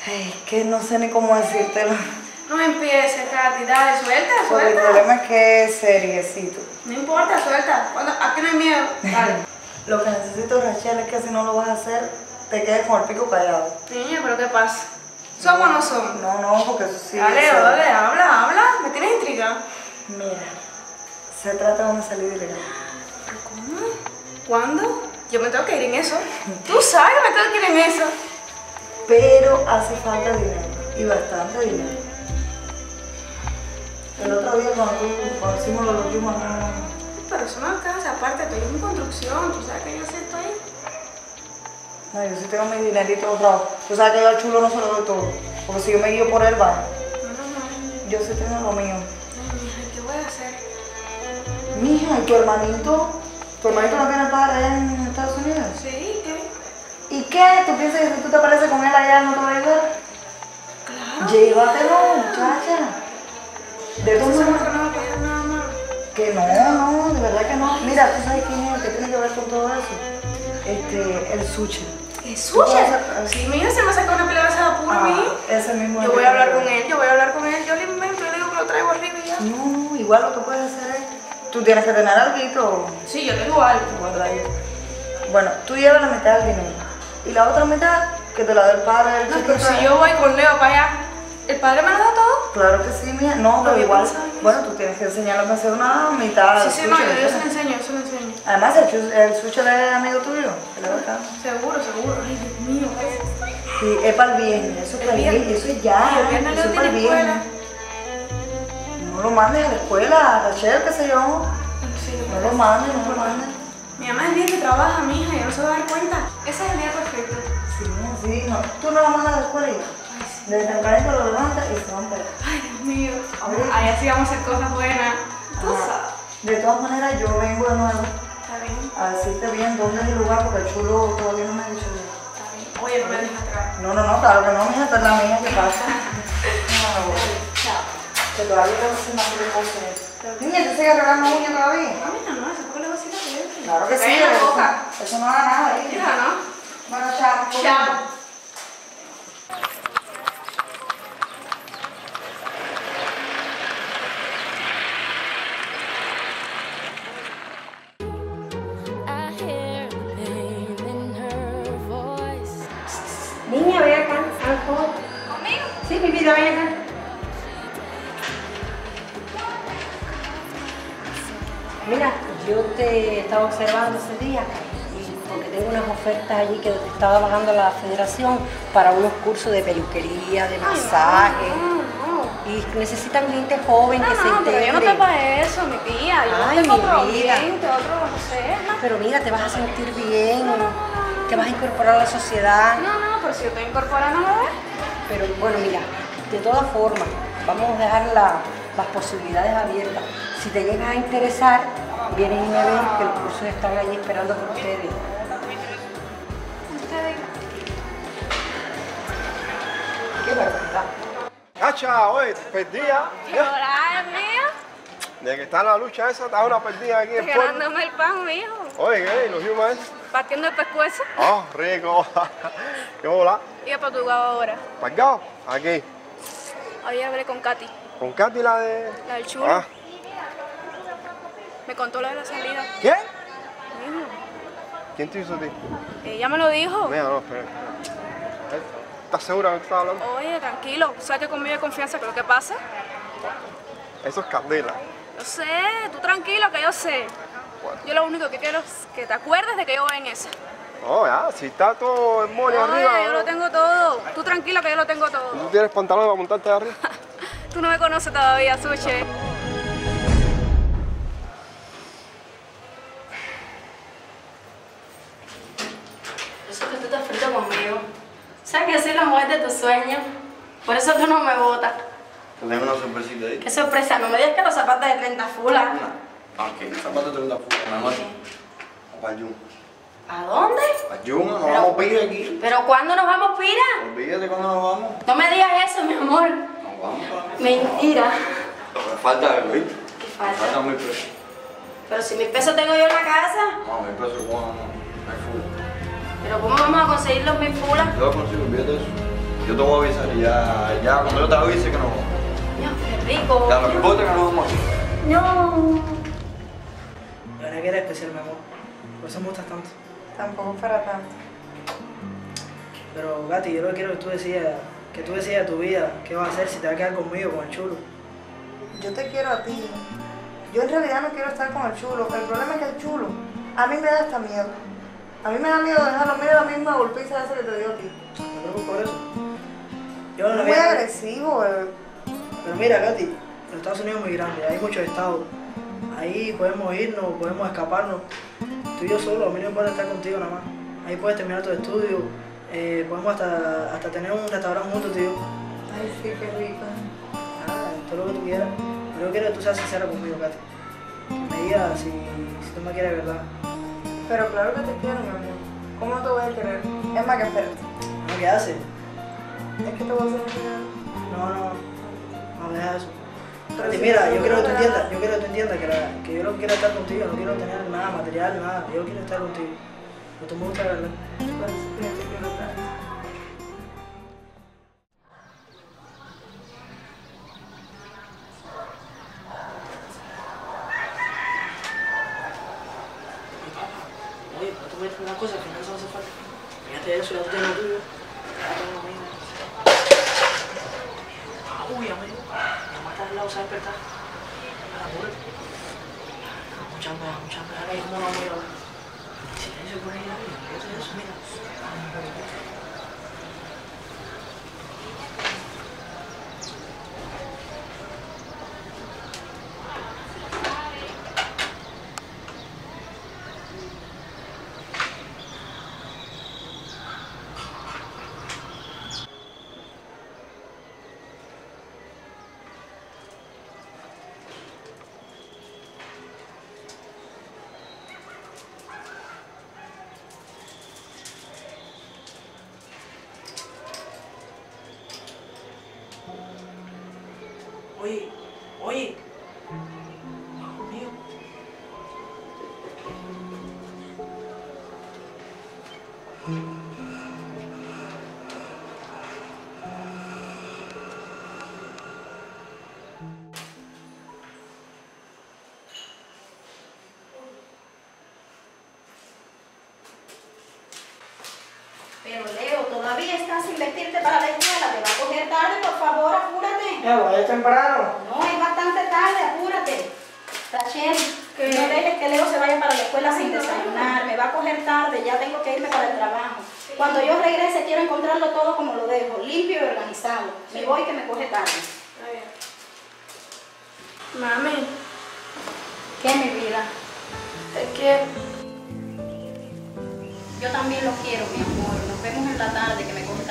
Ay, que no sé ni cómo decírtelo. No empieces, Katy, dale, suelta, Porque el suelta. problema es que es seriecito. No importa, suelta. Cuando, aquí no hay miedo. Dale. Lo que necesito, Rachel, es que si no lo vas a hacer, te quedes con el pico callado. Niña, pero ¿qué pasa? ¿Somos o no somos? No, no, porque eso sí. Dale, dale, habla, habla. Me tienes intrigada. Mira, se trata de una salida ilegal. ¿Cómo? ¿Cuándo? Yo me tengo que ir en eso. Tú sabes que me tengo que ir en eso. Pero hace falta dinero. Y bastante dinero. El otro día cuando, cuando hicimos los últimos Pero eso no alcanza. Aparte, estoy en construcción. Tú sabes que yo sí estoy. No, yo sí tengo mi dinerito ahorrado. Tú sabes que yo al chulo no se lo doy todo. Porque si yo me guío por él, va. No, no, no. Yo sí tengo lo mío. Ay, mija, ¿qué voy a hacer? Mija, ¿y tu hermanito? ¿Tu hermanito no tiene padre allá en Estados Unidos? Sí, ¿qué? ¿Y qué? ¿Tú piensas que si tú te pareces con él allá no te va a ayudar? Claro. Llévatelo, muchacha. De tu mamá. no va a pasar nada malo. Que no, no, de verdad que no. Mira, ¿tú sabes quién es el que tiene que ver con todo eso? Este, el sushi. ¿Es suya? Sí, mija, se me sacó una pelea de esa pura a mí. Ah, ese mismo. Yo voy el a que hablar con que él, yo voy a hablar con él. Yo le invento, yo le digo que lo traigo arriba y ya. No, no, igual lo que puedes hacer es. Tú tienes que tener algo. Sí, yo tengo algo. Bueno, tú llevas la mitad del dinero. Y la otra mitad, que te la dé el padre del No, pero si yo voy con Leo para allá, ¿el padre me lo da todo? Claro que sí, mía. No, pero igual. Bueno, tú tienes que enseñarle a hacer una mitad. Sí, sí, no, yo, se lo enseño, yo se lo enseño. Además, el, el sushi es amigo tuyo. Seguro, seguro. Ay, Dios mío. Sí, es para el viernes. Eso es para el viernes. Eso es ya. El viernes eso es para el viernes. No lo mandes a la escuela, Rachel, qué sé yo. Sí, No lo mandes, no lo mandes. Mi mamá es el día que trabaja, mi hija, y no se va a dar cuenta. Ese es el día perfecto. Sí, sí, no. Tú no lo mandas a la escuela y ya. Desde tempranito lo levantas y se van para. Ay, Dios mío. Ahí así vamos a hacer cosas buenas. Tú sabes. De todas maneras, yo vengo de nuevo Está bien, a decirte bien dónde es el lugar porque el chulo todavía no me ha dicho bien. está bien. Oye, no me dejes atrás. No, no, no, claro que no, mija, esta es la mía, ¿qué pasa? Que todavía no se me hace cosas. Niña, ¿te sigue arreglando uñas todavía? A mí no, no, eso fue la cosita que Claro que sí, la eso, eso no da nada. ¿eh? Claro, ¿no? Bueno, chao. Chao. Niña, ve acá, Sanjo. ¿Conmigo? Sí, mi vida, ven acá. Te estaba observando ese día y porque tengo unas ofertas allí que te estaba bajando la federación para unos cursos de peluquería, de masaje. Y necesitan gente joven que se No, pero yo no te para eso, mi tía. Yo Ay, te mi vida. bien, te otro, no sé. No, Pero mira, te vas a sentir bien, te vas a incorporar a la sociedad. no, no, pero si yo estoy incorporando, ¿no ves? Pero bueno, mira, de todas formas, vamos a dejar la- las posibilidades abiertas. Si te llegas a interesar, vienes y me ves que los cursos están allí esperando por ustedes. Qué barbaridad. Cacha, oye, perdida. Hola, mío. De que está la lucha esa, está una perdida aquí en el pueblo. Ganándome el pan, mijo. Oye, ¿qué? ¿Los humas? Partiendo el pescuezo. Oh, rico. ¿Qué hola? Y a Portugal ahora. ¿Pagado? Aquí. Hoy hablé con Katy, ¿Con Katy la de...? la del chulo. Ah, Me contó lo de la salida. ¿Qué? Mijo, ¿Quién te hizo a ti? Ella me lo dijo. Mira, no, espera. ¿Estás segura de que estás hablando? Oye, tranquilo. ¿Sabes que conmigo hay confianza que lo que pasa? Eso es candela. Yo sé, tú tranquilo que yo sé. Yo lo único que quiero es que te acuerdes de que yo voy en esa. Oh, ya, si está todo el mole arriba. Yo ¿no? lo tengo todo. Tú tranquilo que yo lo tengo todo. ¿Tú tienes pantalones para montarte de arriba? Tú no me conoces todavía, Suche. Sé que tú estás frito conmigo. ¿Sabes que soy la mujer de tus sueños? Por eso tú no me votas. Te tengo una sorpresita ahí. Qué sorpresa, no me digas que los zapatos de 30 fulas. Ok, zapatos de una puta, mi amor. Para Jun. ¿A dónde? Para Jun, nos Pero- vamos a pedir aquí. ¿Pero cuándo nos vamos, Pira? Olvídate cuando nos vamos. No me digas eso, mi amor. Nos vamos para Mentira. Me falta algo, ¿viste? ¿Qué Me falta? falta mil pesos. Pero si mil pesos tengo yo en la casa. No, mil pesos, bueno, no. No hay. ¿Pero cómo vamos a conseguir los mil fulas? Yo lo consigo, olvídate de eso. Yo te voy a avisar y ya, ya cuando yo te avise que vamos. Dios, qué rico. Ya, lo que importa es que nos vamos aquí. No. La verdad que era especial, mi amor. Por eso me gustas tanto. Tampoco para tanto. Pero, Gati, yo lo que quiero que tú decidas, que tú decidas tu vida, qué vas a hacer, si te vas a quedar conmigo, con el chulo. Yo te quiero a ti. Yo en realidad no quiero estar con el chulo. El problema es que el chulo a mí me da hasta miedo. A mí me da miedo dejarlo. Mira la misma golpiza esa que te dio a ti. No preocupes por eso. Yo la Muy agresivo. eh. Pero mira, Katy, los Estados Unidos es muy grande, hay muchos estados. Ahí podemos irnos, podemos escaparnos. Tú y yo solo, a mí no me importa estar contigo nada más. Ahí puedes terminar tu estudio, eh, podemos hasta, hasta tener un restaurante juntos, yo. Ay, sí, qué rico. Ah, todo lo que tú quieras. Pero yo quiero que tú seas sincera conmigo, Katy. Que me digas si, si tú me quieres de verdad. Pero claro que te quiero, mi amor. ¿Cómo no te voy a querer? Es más que espérate. ¿No qué haces? Es que te voy a hacer un regalo. No, no, no, deja eso. Pero si mira, no yo quiero que tú me entiendas, yo quiero que tú entiendas que, la- que yo que quiero es estar contigo, no quiero tener nada material, nada, yo quiero estar contigo. Tú me gusta verdad. Pues, todavía estás sin vestirte para la escuela, te va a coger tarde, por favor, apúrate. Ya voy, es temprano. No, es bastante tarde, apúrate. Rachel, no dejes que Leo se vaya para la escuela sin desayunar, me va a coger tarde, ya tengo que irme para el trabajo. Cuando yo regrese quiero encontrarlo todo como lo dejo, limpio y organizado. Me voy que me coge tarde. Mami, ¿Qué, mi vida? te quiero. Yo también lo quiero, mi amor. La tarde, que me coge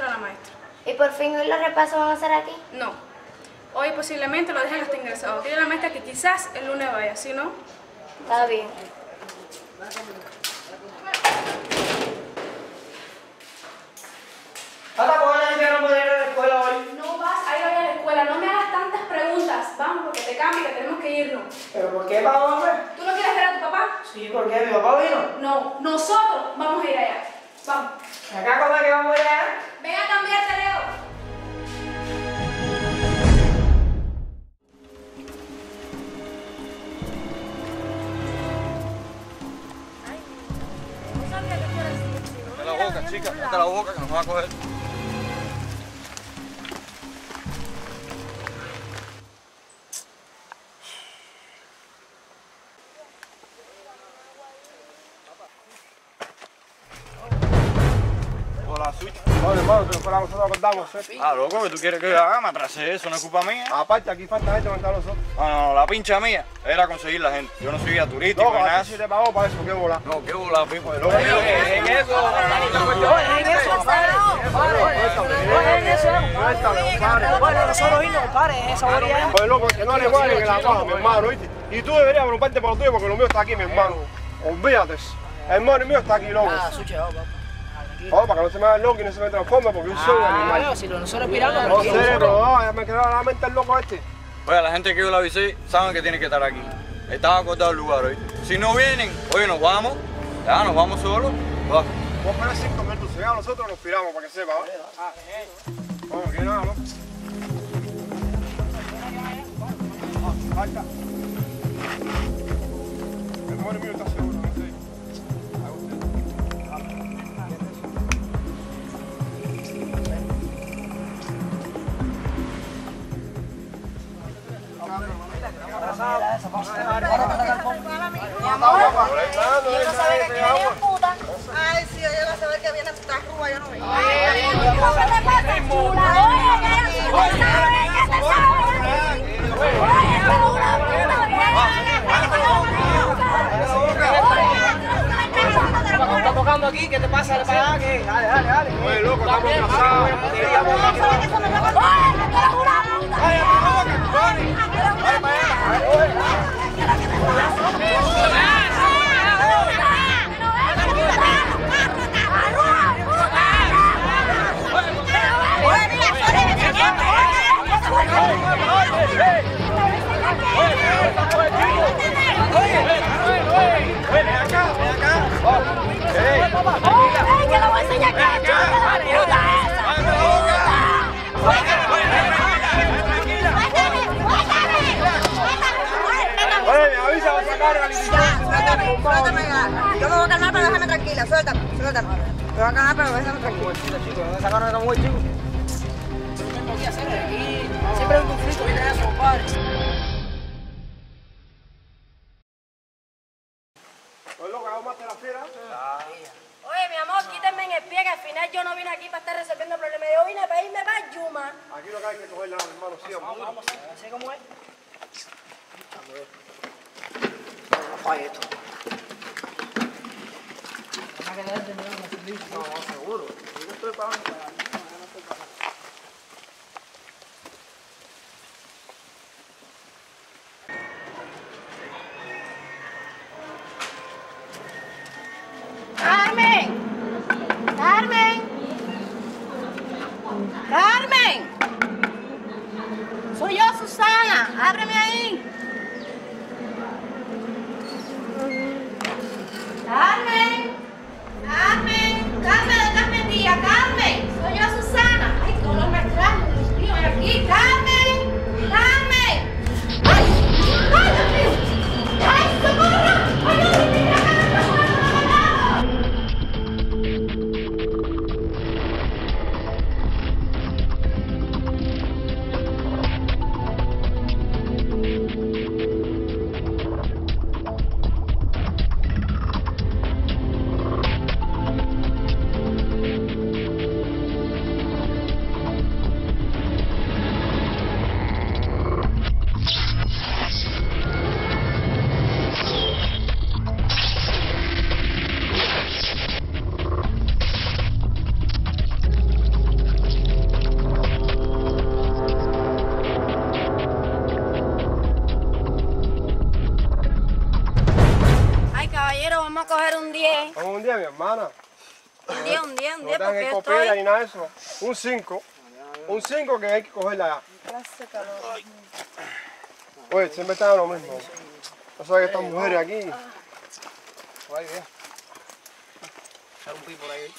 Díselo a la maestra. ¿Y por fin hoy los repasos van a ser aquí? No. Hoy posiblemente lo dejen hasta ingresado. Dile a la maestra que quizás el lunes vaya, si no. Está bien. Hasta con la gente no puede ir a la escuela hoy. No vas a ir hoy a la escuela, no me hagas tantas preguntas. Vamos, porque te cambio, que tenemos que irnos. ¿Pero por qué, papá, hombre? ¿Tú no quieres ver a tu papá? Sí, ¿por qué? ¿Mi papá vino? No, nosotros ¿eh? Ah, loco, que tú quieres que yo haga, me hacer eso, no es culpa mía. Aparte, aquí falta gente para nosotros. No, no, no, la pincha mía era conseguir la gente. Yo no soy guía turístico No, ni nada. sí te pagó para eso, qué bola. No, qué bola, pipo. Loco, En eso, en eso, Bueno, nosotros irnos, compadre, esa bobería. Pues loco, que no le igualen que la paja, mi hermano, ¿viste? Y tú deberías preocuparte por lo tuyo porque lo mío está aquí, mi hermano. Olvídate. Hermano, el mío está aquí, loco. Ah, suche, papá. Oh, para que no se me haga loco y no se me transforme porque yo soy un animal. Ah, si lo nosotros pirando, No pero no, ya me quedó la mente el loco este. Oye, la gente que yo la avisé saben que tiene que estar aquí. Estaba acordado el lugar hoy. Si no vienen, oye, nos vamos. Ya, nos vamos solos. Va. Vos esperas cinco minutos, si ya nosotros nos piramos para que sepa, ¿vale? Vamos, que nada, ¿no? Ah, falta. El mío está seguro, Ay, sí, ella va a saber que viene yo no. Oye, ¿qué te. Oye, Está ¿qué te pasa? ¿qué? Dale, dale. Oye, loco, estamos atrasados. ¡Ay, que Vamos, vamos. Suéltame, suéltame ya. Yo me voy a calmar, pero déjame tranquila. Suéltame, suéltame. Me voy a calmar, pero déjame tranquila. ¿Dónde sacaron esta mujer, chico? tengo que hacer aquí. Siempre es un conflicto, ¿viste eso, compadre? Un 5. Un 5 que hay que cogerla ya. Oye, siempre está lo mismo. No sabes que estas mujeres aquí. Ay, bien. Echar un pi por ahí.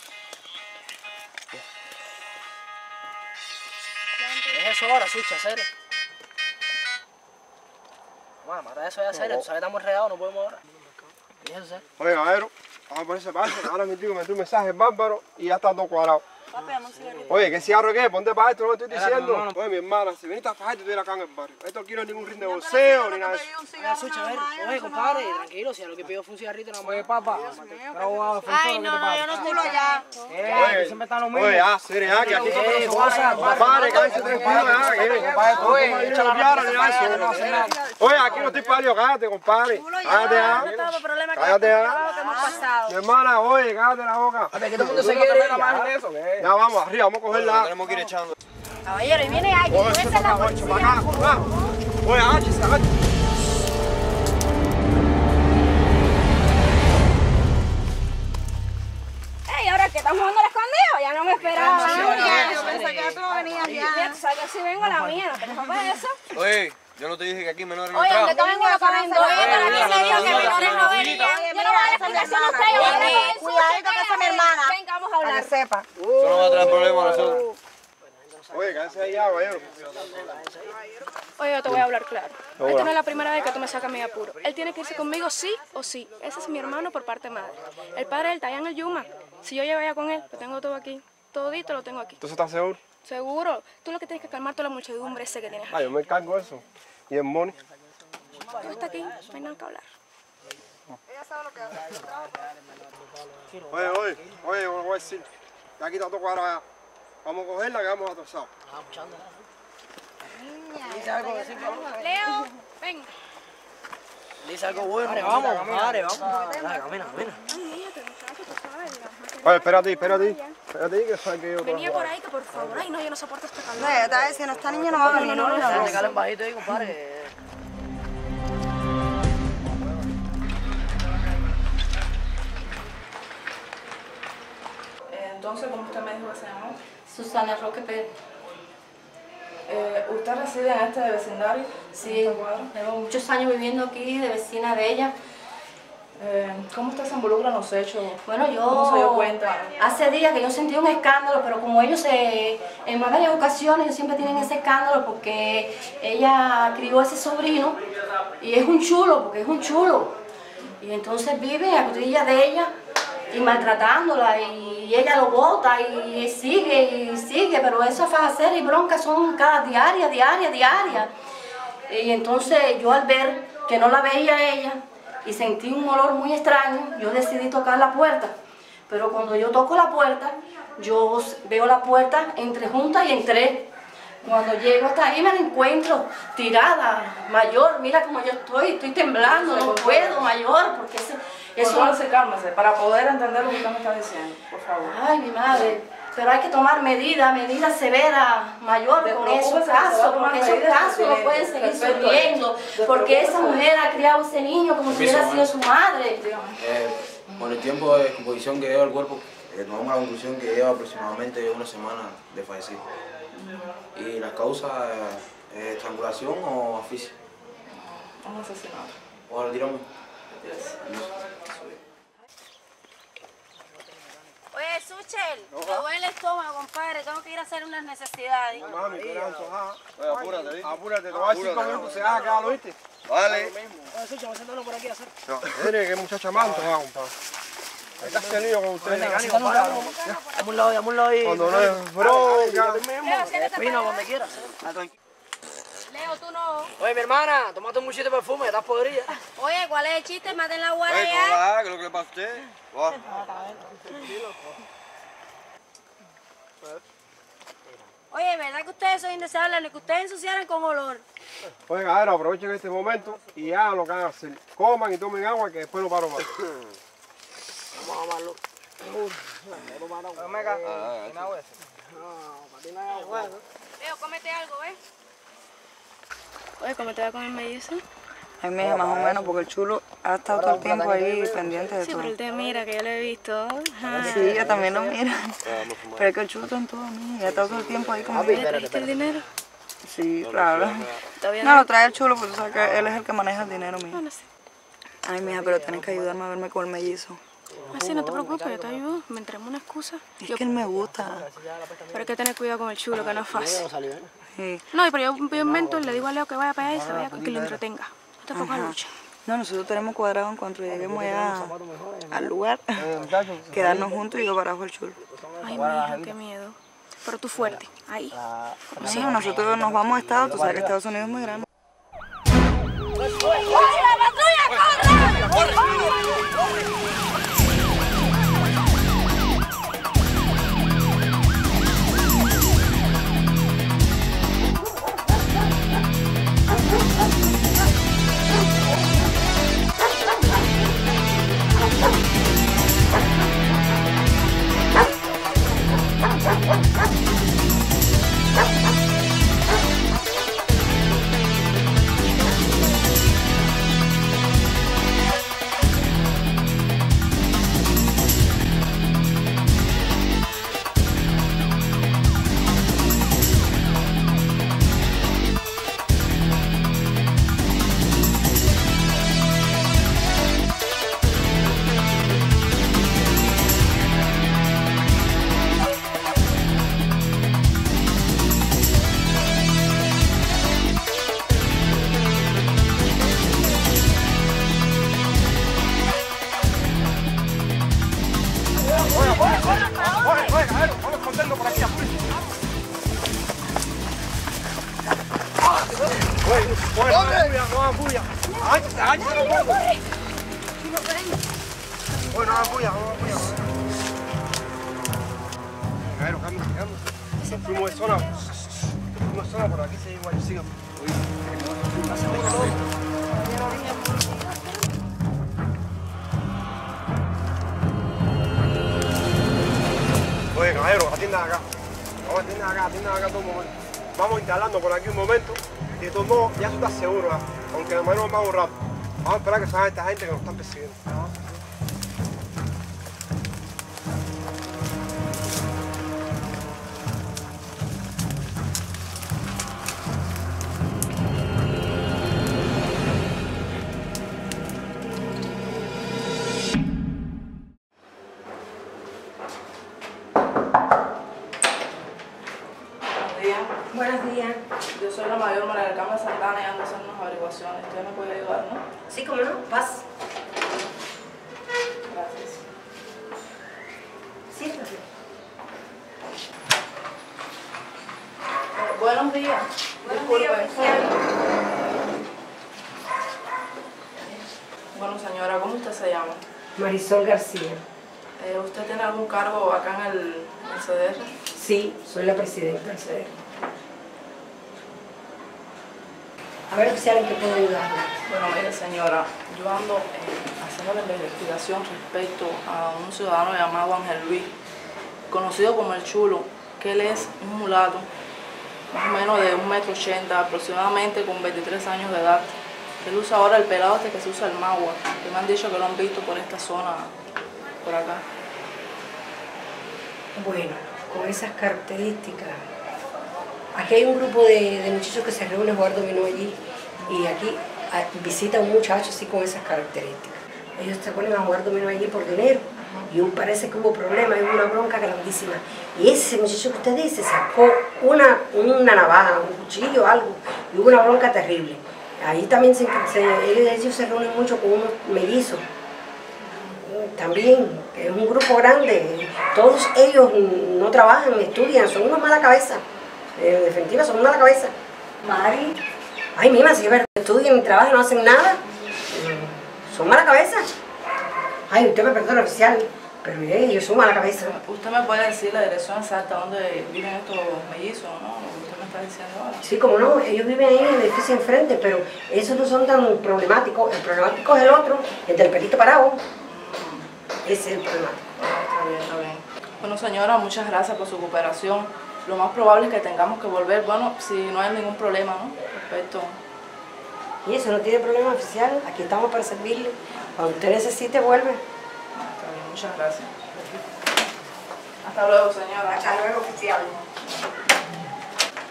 Es eso ahora, Sucha, serio. Bueno, mata eso ya serio, tú sabes que estamos regados, no podemos ahora. ¿Y eso serio? Oye, caballero, vamos a poner ese paso. Ahora mi tío me metió un mensaje bárbaro y ya está todo cuadrado. Papi, dame un cigarrito. Oye, ¿qué cigarro qué? Ponte para esto, no me estoy diciendo. hermano. Oye, mi hermana, si viniste a fajarte, eres acá en el barrio. Esto aquí no es ningún ring de bolseo ni nada de eso. Oye, a compadre, tranquilo, si a lo que pidió fue un cigarrito, más. Oye, papá, Ay, no, no, yo no estoy ya. Oye, siempre está lo mismo. Oye, ah, serio, ya, que aquí Eh, está cosa, Compadre, cállate tranquilo, ya, que Oye, echa la piara ni nada. Oye, aquí no estoy parido, cállate, compadre. Cállate ya. problema Cállate ya. que hemos pasado. Mi hermana, oye, cállate la boca. A ver, que todo el mundo se quiere ir, ya. Ya vamos, arriba, vamos a cogerla. Tenemos que ir echando. Caballero, y viene alguien, Oye, esa es para la policía. para. Oye, agáchese, agáchese. Ey, ahora que estamos jugando al escondido, ya no me esperaba. Yo pensé que tú venías ya. Tú sabes que si vengo a la mía, no te preocupes de eso. Oye, yo no te dije que aquí menores no Oye, entraban. Oye, se dijo que menores no venían. Yo no voy a dar explicación a usted, yo voy a hablar con el Cuidadito que esa es mi hermana. Venga, vamos a Para hablar. que sepa. Eso no va a traer problemas a nosotros. Oye, cállese ahí ya, caballero. Oye, yo te voy a hablar claro. Esta no es la primera vez que tú me sacas mi apuro. Él tiene que irse conmigo sí o sí. Ese es mi hermano por parte de madre. El padre de él está allá en el Yuma. Si yo llego allá con él, lo tengo todo aquí. Todito lo tengo aquí. ¿Entonces estás seguro? Seguro. Tú lo que tienes que calmar toda la muchedumbre ese que tienes. Ah, yo me encargo eso. ¿Y el money? Tú estás aquí, no hay nada que hablar. Oye, oye, oye, voy a decir. Ya está todo cuadrado ya. Vamos a cogerla que vamos decir, vamos. Leo, ven. Dice algo bueno. Vale, vamos, compadre, vamos. Dale, camina, camina. Oye, espérate, espérate. Espérate que sabes que yo Venía por ahí que por favor. Ay, no, yo no soporto este calor. No, voy a decir, no, esta niña no va a venir. No, no, no. Te calen bajito ahí, compadre. Eh, Entonces, ¿cómo usted me dijo que se llamó? Susana Roque Pérez. Eh, ¿Usted reside en este vecindario? Sí, llevo muchos años viviendo aquí, de vecina de ella. Eh, ¿Cómo usted se involucra en los hechos? Bueno, yo... ¿Cómo se dio cuenta? Hace días que yo sentí un escándalo, pero como ellos se, en varias ocasiones ellos siempre tienen ese escándalo porque ella crió a ese sobrino y es un chulo, porque es un chulo. Y entonces vive a costilla de ella y maltratándola y ella lo bota y sigue y sigue, pero esas fajaceras y broncas son cada diaria, diaria, diaria. Y entonces yo al ver que no la veía ella y sentí un olor muy extraño, yo decidí tocar la puerta. Pero cuando yo toco la puerta, yo veo la puerta entre juntas y entré. Cuando llego hasta ahí me la encuentro tirada, mayor, mira como yo estoy, estoy temblando, no puedo, mayor, porque ese- Por Eso favor, se cálmese, para poder entender lo que usted me está diciendo, por favor. Ay, mi madre. Pero hay que tomar medidas, medidas severas, mayor con esos casos, porque esos casos no pueden seguir surgiendo, esto. porque esa mujer ha criado a ese niño como si hubiera sido su madre. Eh, con el tiempo de descomposición que lleva el cuerpo, eh, tomamos la conclusión que lleva aproximadamente una semana de fallecido. Y las causas, eh, eh, estrangulación o asfixia. Un asesinato. O lo tiramos. Oye, Suchel, me duele el estómago, compadre. Tengo que ir a hacer unas necesidades. Mami, tú eres antojada. apúrate, Apúrate, te voy a decir cinco minutos, se haga acá, ¿lo viste? Vale. Oye, Sucho, vamos a sentarnos por aquí a hacer. Mire, qué muchacha más antojada, compadre. Que hacer lío con ustedes. Dame un lado, dame un lado ahí. Cuando no es bronca. Vino donde quieras. Leo, tú no. Oye, mi hermana, tomate un muchito de perfume, estás podrida. Oye, ¿cuál es el chiste? Maten la guara Oye, ¿cómo ya. va? ¿Qué es lo que le pasa a usted? Va. Oye, ¿verdad que ustedes son indeseables? Ni que ustedes ensuciaran con olor. Oye, caballero, aprovechen este momento y hagan lo que a hacer. Coman y tomen agua que después no paro más. Vamos a amarlo. Dame acá. Leo, cómete algo, ¿ves? Oye, ¿cómo te va con el mellizo? Ay, mija, más o menos, porque el chulo ha estado todo el tiempo ahí pendiente de Sí, todo. pero él te mira, que yo lo he visto. Ajá. Sí, ella también lo mira. Pero es que el chulo está en todo, mija. Ya está todo el tiempo ahí conmigo. ¿Le trajiste el dinero? Sí, claro. No, lo trae el chulo, porque tú sabes que él es el que maneja el dinero. Bueno, sí. Ay, mija, pero tienes que ayudarme a verme con el mellizo. Así, no te preocupes, yo te ayudo. Me entremos una excusa. Es Yo- que él me gusta. Pero hay que tener cuidado con el chulo, que no es fácil. Sí. No, pero yo, yo invento, le digo a Leo que vaya para allá y se vaya que lo entretenga. Te pongas Ajá. lucha. No, nosotros tenemos cuadrado en cuanto lleguemos ya al lugar, quedarnos juntos y yo barajo el chulo. Ay, mija, qué miedo. Pero tú fuerte, ahí. Sí, nosotros nos vamos a Estados, tú sabes que Estados Unidos es muy grande. Vamos a esperar que salgan esta gente oficial, ¿en qué puedo ayudarla? Bueno, mire, señora, yo ando eh, haciendo la investigación respecto a un ciudadano llamado Ángel Luis, conocido como el Chulo, que él es un mulato, más o menos de un metro ochenta, aproximadamente con 23 años de edad. Él usa ahora el pelado este que se usa el magua, que me han dicho que lo han visto por esta zona, por acá. Bueno, con esas características. Aquí hay un grupo de, de muchachos que se reúnen a jugar dominó allí y aquí ah, visita un muchacho así con esas características. Ellos se ponen a jugar dominó allí por dinero y un parece que hubo problema, hubo una bronca grandísima. Y ese muchacho que usted dice sacó una, una navaja, un cuchillo, algo, y hubo una bronca terrible. Ahí también se, ellos se reúnen mucho con unos mellizos también, es un grupo grande, todos ellos no trabajan, estudian, son una mala cabeza, Eh, en definitiva son una mala cabeza. Mari. Ay, mima, si es verdad, estudian y trabajan, no hacen nada, Mm, son mala cabeza. Ay, usted me perdona, oficial, pero eh, ellos son mala cabeza. ¿Usted me puede decir la dirección exacta donde viven estos mellizos, no? Usted me está diciendo ahora. Sí, como no, ellos viven ahí en el edificio enfrente, pero esos no son tan problemáticos. El problemático es el otro, el del pelito parado. Ese es el problemático. Está bien, está bien. Bueno, señora, muchas gracias por su cooperación. Lo más probable es que tengamos que volver, bueno, si no hay ningún problema, ¿no? Respecto. Y eso no tiene problema oficial, aquí estamos para servirle. Cuando usted necesite, vuelve. Está bien, muchas gracias. Hasta luego, señora. Hasta luego, oficial.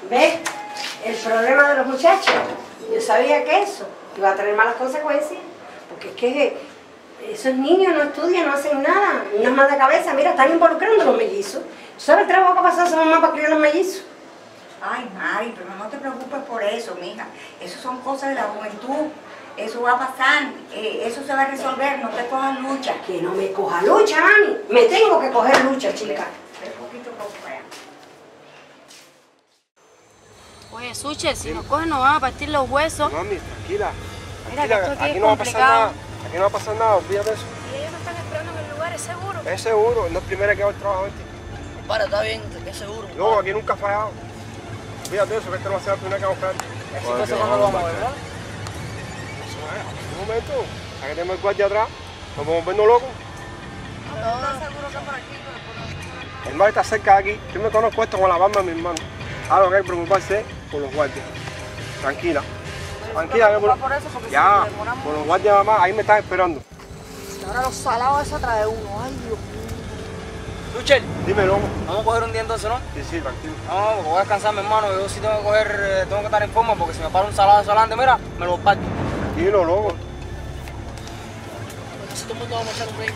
¿Ves? El problema de los muchachos. Yo sabía que eso iba a tener malas consecuencias, porque es que esos niños no estudian, no hacen nada, unas más de cabeza, mira, están involucrando a los mellizos. ¿Tú sabes el trabajo que ha pasado a esa mamá para criar los mellizos? Ay, Mari, pero no te preocupes por eso, mija. Eso son cosas de la juventud. Eso va a pasar. eh, eso se va a resolver. No te cojas lucha. Que no me coja lucha, mami. Me tengo que coger lucha, chica. Poquito. Oye, Suche, si nos cogen nos van a partir los huesos. Mami, tranquila. Mira, que tranquila, esto aquí aquí es no va a pasar nada. Aquí no va a pasar nada, olvídate de eso. Y ellos no están esperando en el lugar, es seguro. Es seguro, no es primera que hago el trabajo este. Para, está bien, es seguro. No, aquí nunca ha fallado. De eso, que este no va a ser la primera que hago a Entonces, ¿cuándo lo vamos a ver, verdad? Un momento, hay que tenemos el guardia atrás, nos vamos vernos locos. El mar está cerca de aquí, yo me conozco esto con la palma de mi hermano. Ahora lo que hay que preocuparse es por los guardias. Tranquila. Tranquila, que por... por eso, porque ya, si por los guardias más, ahí me están esperando. Ahora los salados eso trae uno. Ay, Dios Luchel, Dime, loco. vamos a coger un día entonces, ¿no? Sí, sí, tranquilo. No, porque voy a descansar, mi hermano. Yo sí tengo que coger, eh, tengo que estar en forma porque si me paro un salado adelante, mira, me lo parto. Tranquilo, loco. Entonces todo el mundo vamos a echar un break.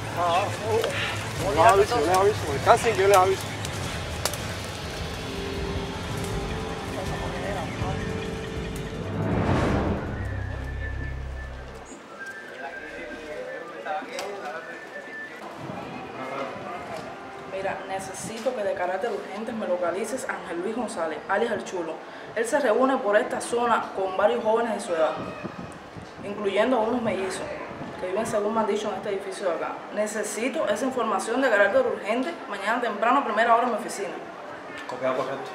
Les aviso, les aviso. Descansen yo les aviso. Necesito que de carácter urgente me localices a Ángel Luis González, alias El Chulo. Él se reúne por esta zona con varios jóvenes de su edad, incluyendo a unos mellizos que viven, según me han dicho, en este edificio de acá. Necesito esa información de carácter urgente mañana temprano, primera hora en mi oficina. Copiado correcto.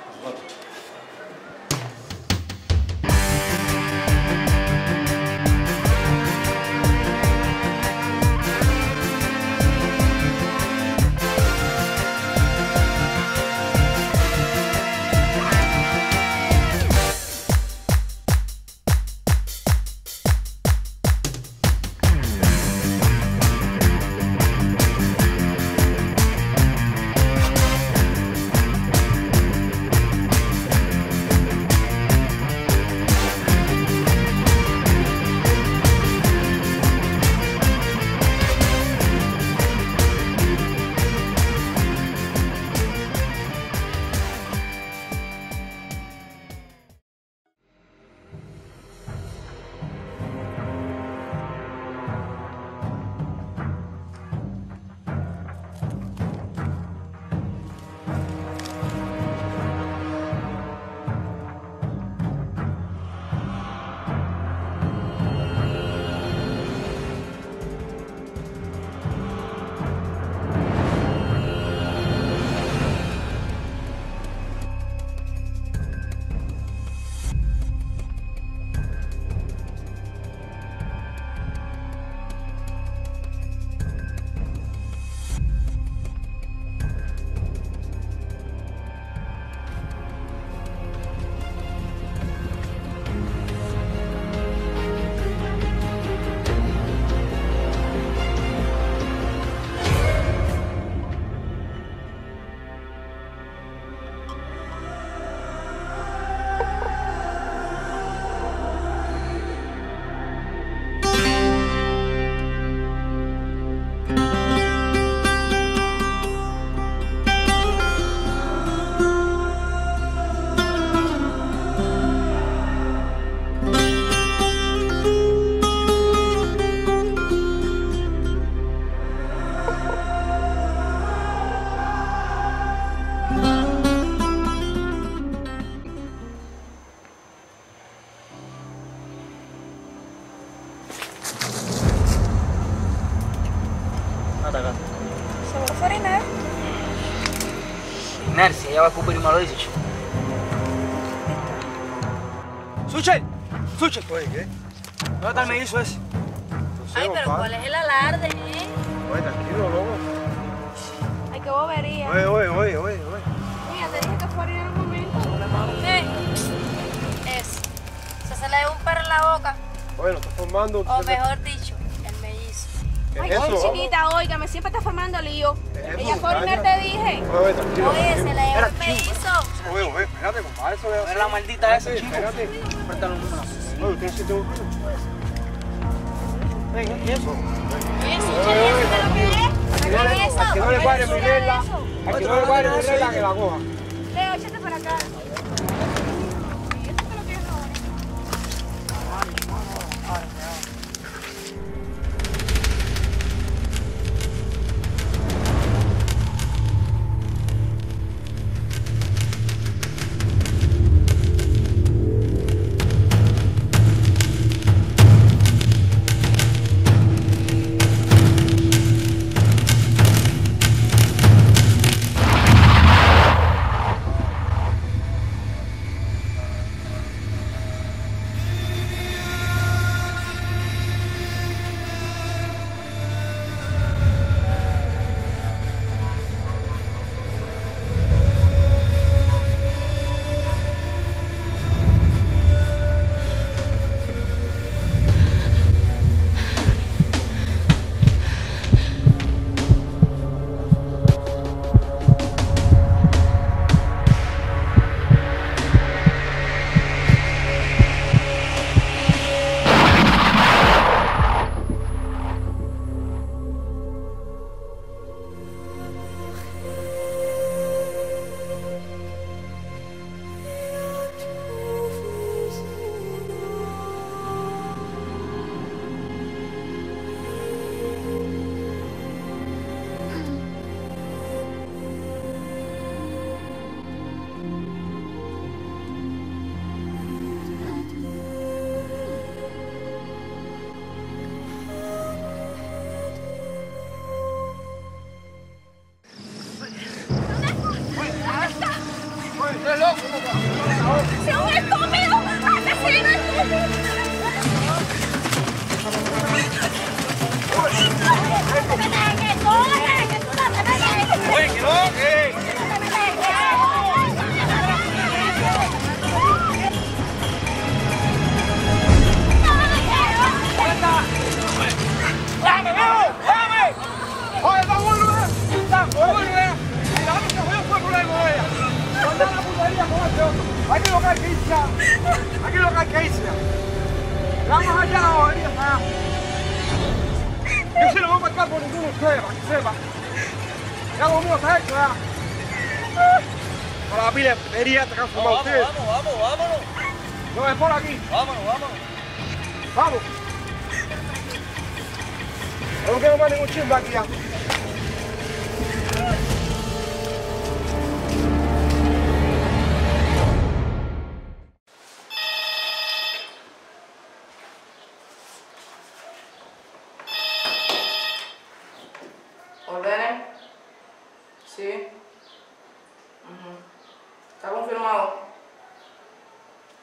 Inercia, ella va a escupir y me lo dice, chico. ¡Suchel! ¡Suchel! Oye, ¿qué? ¿Dónde está el mellizo ese? Ay, pero ¿cuál es el alarde, eh? Oye, tranquilo, loco. Ay, qué bobería. Oye, oye, oye, oye, oye. Mira, te dije que fuera en un momento. Eh, Eso. Se se le da un perro en la boca. Oye, lo estás formando. O mejor dicho, el mellizo. ¿Qué Ay, es eso? chiquita, óigame, siempre está formando lío. Ella calla? te dije. Oye, se le llevó el Espera, mellizo. Oye, oye, espérate, compadre, eso es la maldita esa, chico. Espérate. Suéltalo un brazo. Oye, usted siente un ruido. Venga, ¿y eso? No le- ¿Qué es eso? que no le mi regla. no mi regla que la coja. Leo, échate para acá.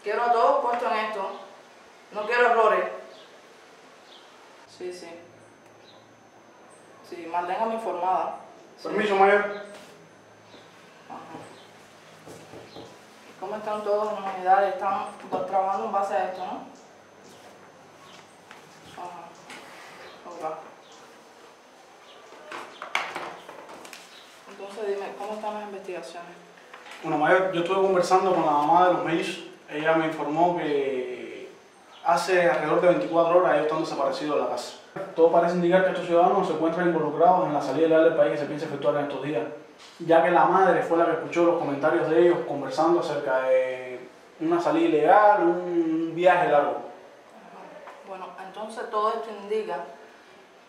Quiero a todos puestos en esto. No quiero errores. Sí, sí. Sí, manténgame informada. Sí. Permiso, mayor. Ajá. ¿Cómo están todos en unidades? Están trabajando en base a esto, ¿no? Ajá. Ok. Entonces dime, ¿cómo están las investigaciones? Bueno, Mayor, yo estuve conversando con la mamá de los mellizos. Ella me informó que hace alrededor de 24 horas ellos están desaparecidos de la casa. Todo parece indicar que estos ciudadanos se encuentran involucrados en la salida ilegal del país que se piensa efectuar en estos días, ya que la madre fue la que escuchó los comentarios de ellos conversando acerca de una salida ilegal, un viaje largo. Bueno, entonces todo esto indica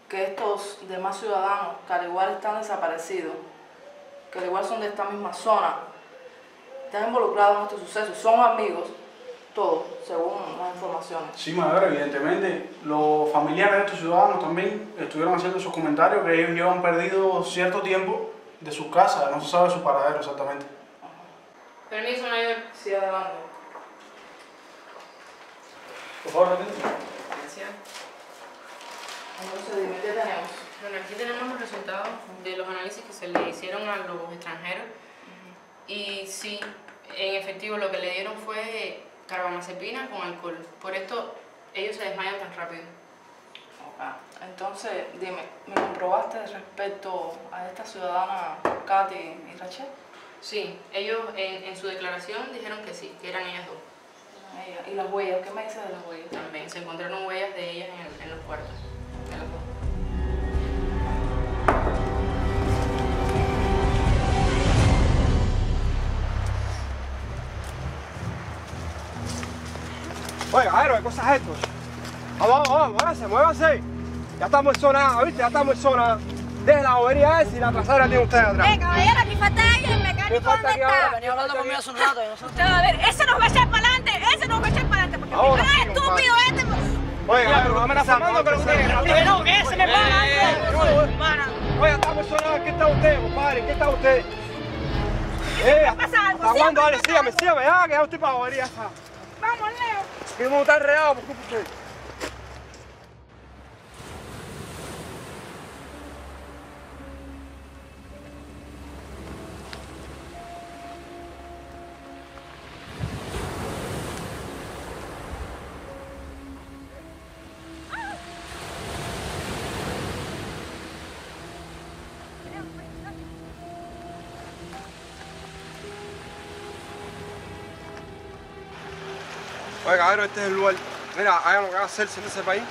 que estos demás ciudadanos, que al igual están desaparecidos, que al igual son de esta misma zona, están involucrados en estos sucesos, son amigos, todos, según las informaciones. Sí, Mayor, evidentemente, los familiares de estos ciudadanos también estuvieron haciendo esos comentarios que ellos llevan perdido cierto tiempo de su casa, no se sabe su paradero exactamente. Permiso, mayor. Sí, adelante. Por favor, atente. Gracias. Entonces, dime, ¿qué tenemos? Bueno, aquí tenemos los resultados de los análisis que se le hicieron a los extranjeros. Y sí, en efectivo lo que le dieron fue carbamazepina con alcohol. Por esto ellos se desmayan tan rápido. Ok. Entonces, dime, ¿me comprobaste respecto a esta ciudadana Katy y Rachel? Sí, ellos en, en su declaración dijeron que sí, que eran ellas dos. Ella. ¿Y las huellas? ¿Qué me dices de las huellas? También se encontraron huellas de ellas en, el- en los cuartos. Oiga, Jairo, ¿qué cosa es esto? Vamos, vamos, vamos, muévanse, muévanse. Ya estamos en zona ¿viste? Ya estamos en zona. Deje la bobería esa y la trasera tiene usted atrás. Eh, caballero, aquí falta alguien, el mecánico, ¿Qué falta ¿dónde está? Venía hablando conmigo hace un rato. Usted va a ver, ese nos va a echar para adelante, ese nos va a echar para adelante, porque Ahora ah, sí, estúpido este. Oiga, Mira, pero pero me la formando, pero usted- no, que ese me para adelante. Oiga, estamos en zona. ¿Qué está usted, compadre? ¿Qué está usted? Eh, pasa algo, me Dale, sígame, sígame. Ah, que ya estoy para la bobería esa. Vamos, Leo. Que me está enredado, por este es el lugar. Mira, hagan lo que van a hacer en ese país,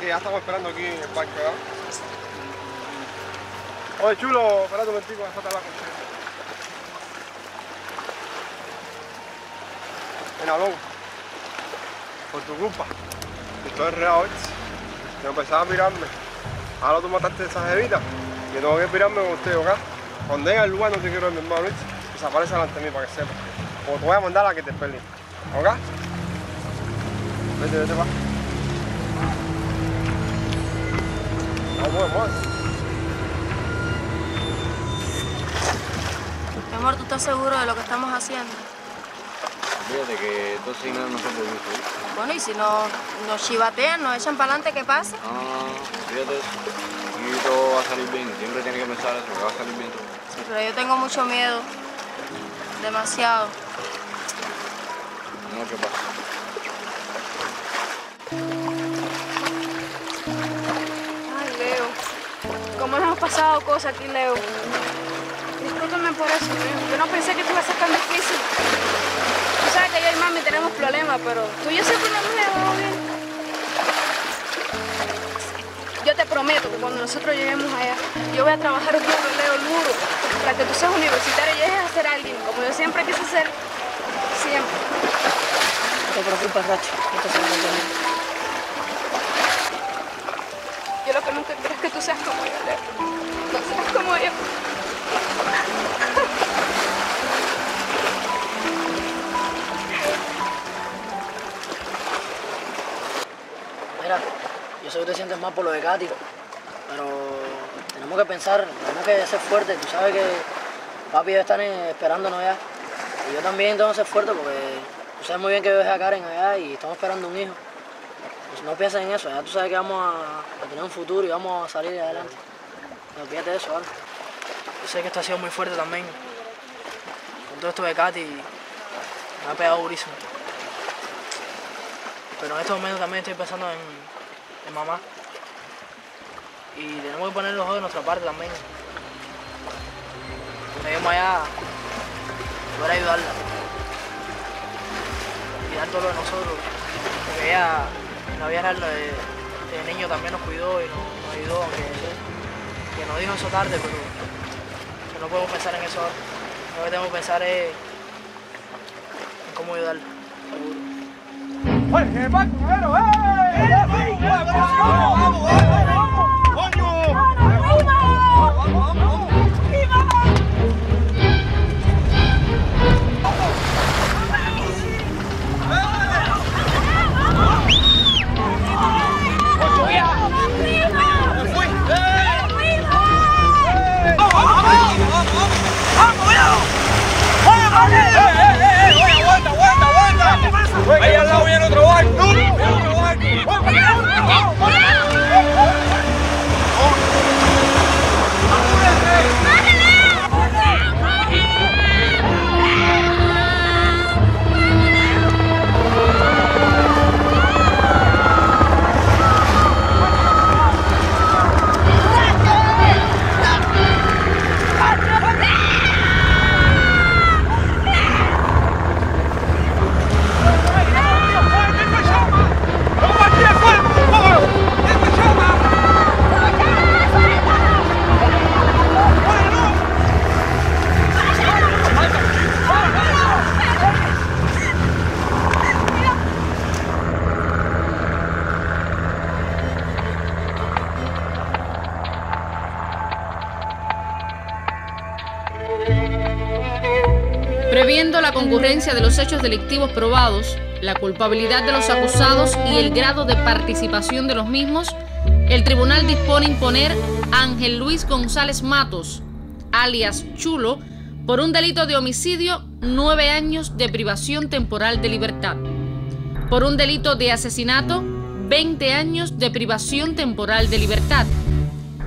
que ya estamos esperando aquí en el parque, ¿verdad? Oye, chulo, espérate un momentico, me falta hablar contigo. Mira, loco, por tu culpa, estoy enredado, ¿viste? Yo empezaba a mirarme. Ahora tú mataste esa jevita, yo tengo que mirarme con usted, ¿ok? Cuando llegue al lugar no te quiero ver, mi hermano. Desaparece delante de mí para que sepas. O te voy a mandar a que te pelees, ¿ok? Vete, vete, va. Vamos, vamos. Mi amor, ¿tú estás seguro de lo que estamos haciendo? Fíjate que estos signos no son por gusto. ¿eh? Bueno, y si no, nos chivatean, nos echan para adelante, ¿qué pasa? Ah, fíjate eso. Y todo va a salir bien. Siempre tienes que pensar eso, que va a salir bien todo. Sí, pero yo tengo mucho miedo. Demasiado. No, ¿qué pasa? Pasado cosas aquí, Leo? Discúlpame por eso. Yo no pensé que te iba a ser tan difícil. Tú sabes que yo y mami tenemos problemas, pero tú y yo siempre nos llevado bien. Yo te prometo que cuando nosotros lleguemos allá, yo voy a trabajar duro, Leo, duro, para que tú seas universitario y llegues a ser alguien, como yo siempre quise ser. Siempre. No te preocupes, Racho. Yo lo que nunca que tú seas como yo, Leo. No seas como yo. Mira, yo sé que te sientes mal por lo de Katy, pero tenemos que pensar, tenemos que ser fuertes. Tú sabes que papi eh, esperándonos allá. Y yo también tengo que ser fuerte porque tú sabes muy bien que yo dejé a Karen allá y estamos esperando un hijo. Pues no pienses en eso, ya tú sabes que vamos a, tener un futuro y vamos a salir adelante. No olvídate de eso, ¿vale? Yo sé que esto ha sido muy fuerte también. Con todo esto de Katy, me ha pegado durísimo. Pero en estos momentos también estoy pensando en, mamá. Y tenemos que poner los ojos de nuestra parte también. Cuando lleguemos allá, poder ayudarla. Y dar todo lo de nosotros. Ella, la vida real, de, de niño también nos cuidó y nos, nos ayudó, aunque que nos dijo eso tarde, pero que no podemos pensar en eso ahora. Lo que tenemos que pensar es en cómo ayudarla. Oye, ¿qué pasa, primero? ¡Eh! ¡Vamos, vamos! ¡Coño! ¡Vamos! ¡Aguanta, aguanta, aguanta! ¡Ahí al lado viene otro barco! ¡Viene otro barco! Concurrencia de los hechos delictivos probados, la culpabilidad de los acusados y el grado de participación de los mismos, el tribunal dispone imponer a Ángel Luis González Matos, alias Chulo, por un delito de homicidio, nueve años de privación temporal de libertad. Por un delito de asesinato, 20 años de privación temporal de libertad.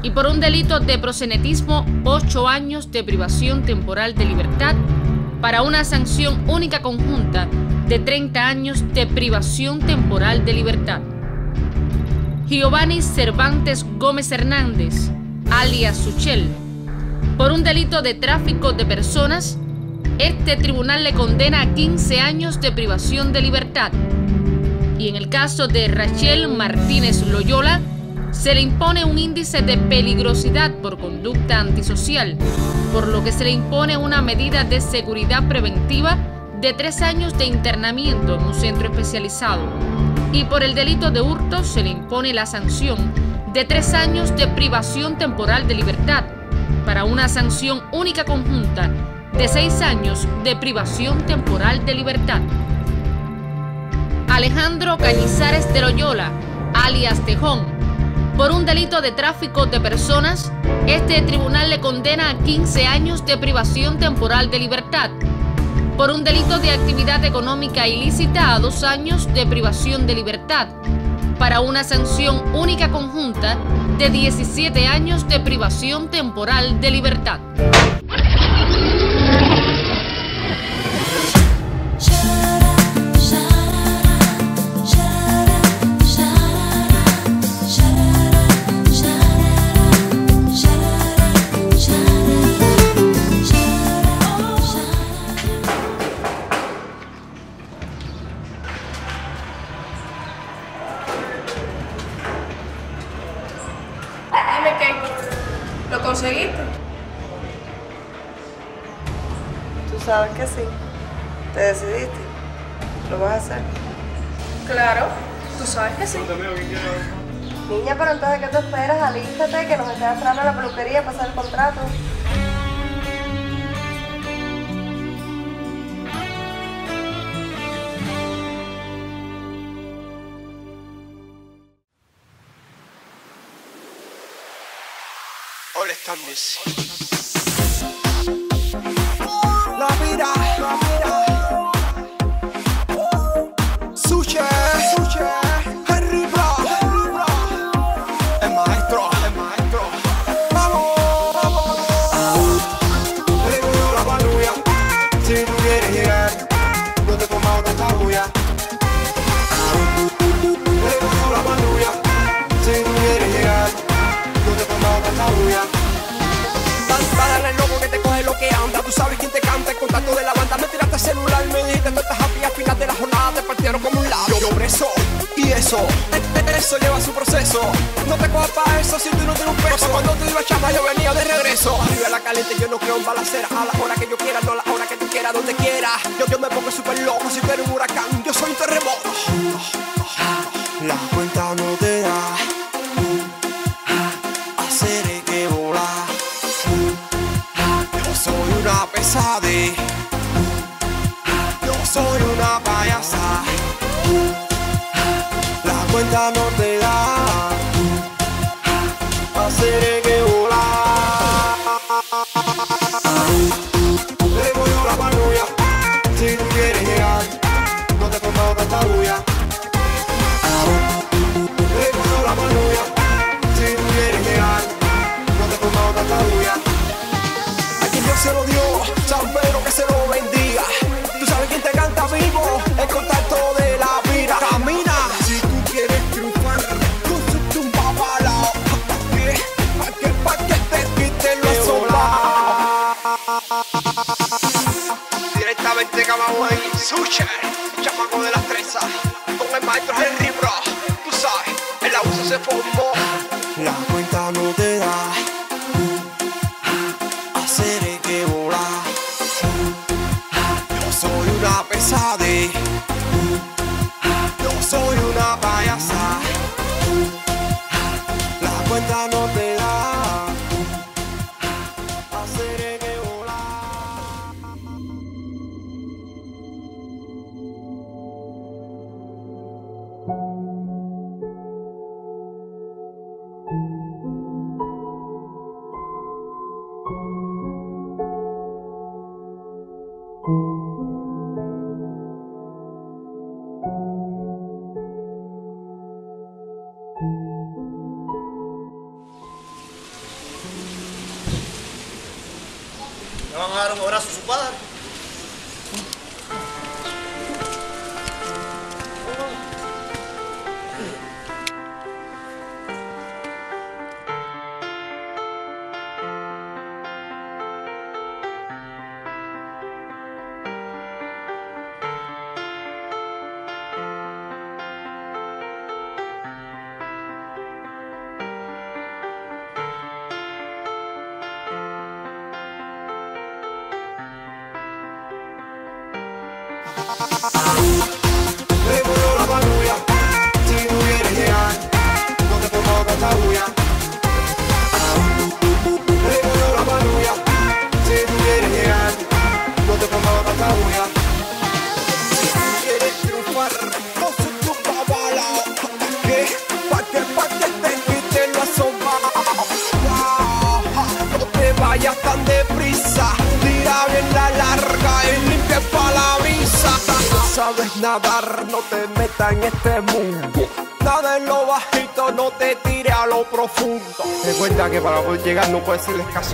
Y por un delito de prosenetismo, 8 años de privación temporal de libertad para una sanción única conjunta de 30 años de privación temporal de libertad. Giovanni Cervantes Gómez Hernández, alias Suchel, por un delito de tráfico de personas, este tribunal le condena a 15 años de privación de libertad. Y en el caso de Rachel Martínez Loyola, se le impone un índice de peligrosidad por conducta antisocial, por lo que se le impone una medida de seguridad preventiva de tres años de internamiento en un centro especializado. Y por el delito de hurto se le impone la sanción de tres años de privación temporal de libertad, para una sanción única conjunta de seis años de privación temporal de libertad. Alejandro Cañizares de Loyola, alias Tejón, por un delito de tráfico de personas, este tribunal le condena a 15 años de privación temporal de libertad. Por un delito de actividad económica ilícita a dos años de privación de libertad, para una sanción única conjunta de 17 años de privación temporal de libertad. Voice. Eso, eso lleva su proceso. No te cojas para eso si tú no tienes un peso. Cuando tú ibas chama, yo venía de regreso. Arriba la caliente, yo no creo en balacera. A la hora que yo quiera, no a la hora que tú quieras, donde quiera. Yo, yo me pongo súper loco si tú eres un huracán. Yo soy un terremoto. La cuenta no te poder llegar no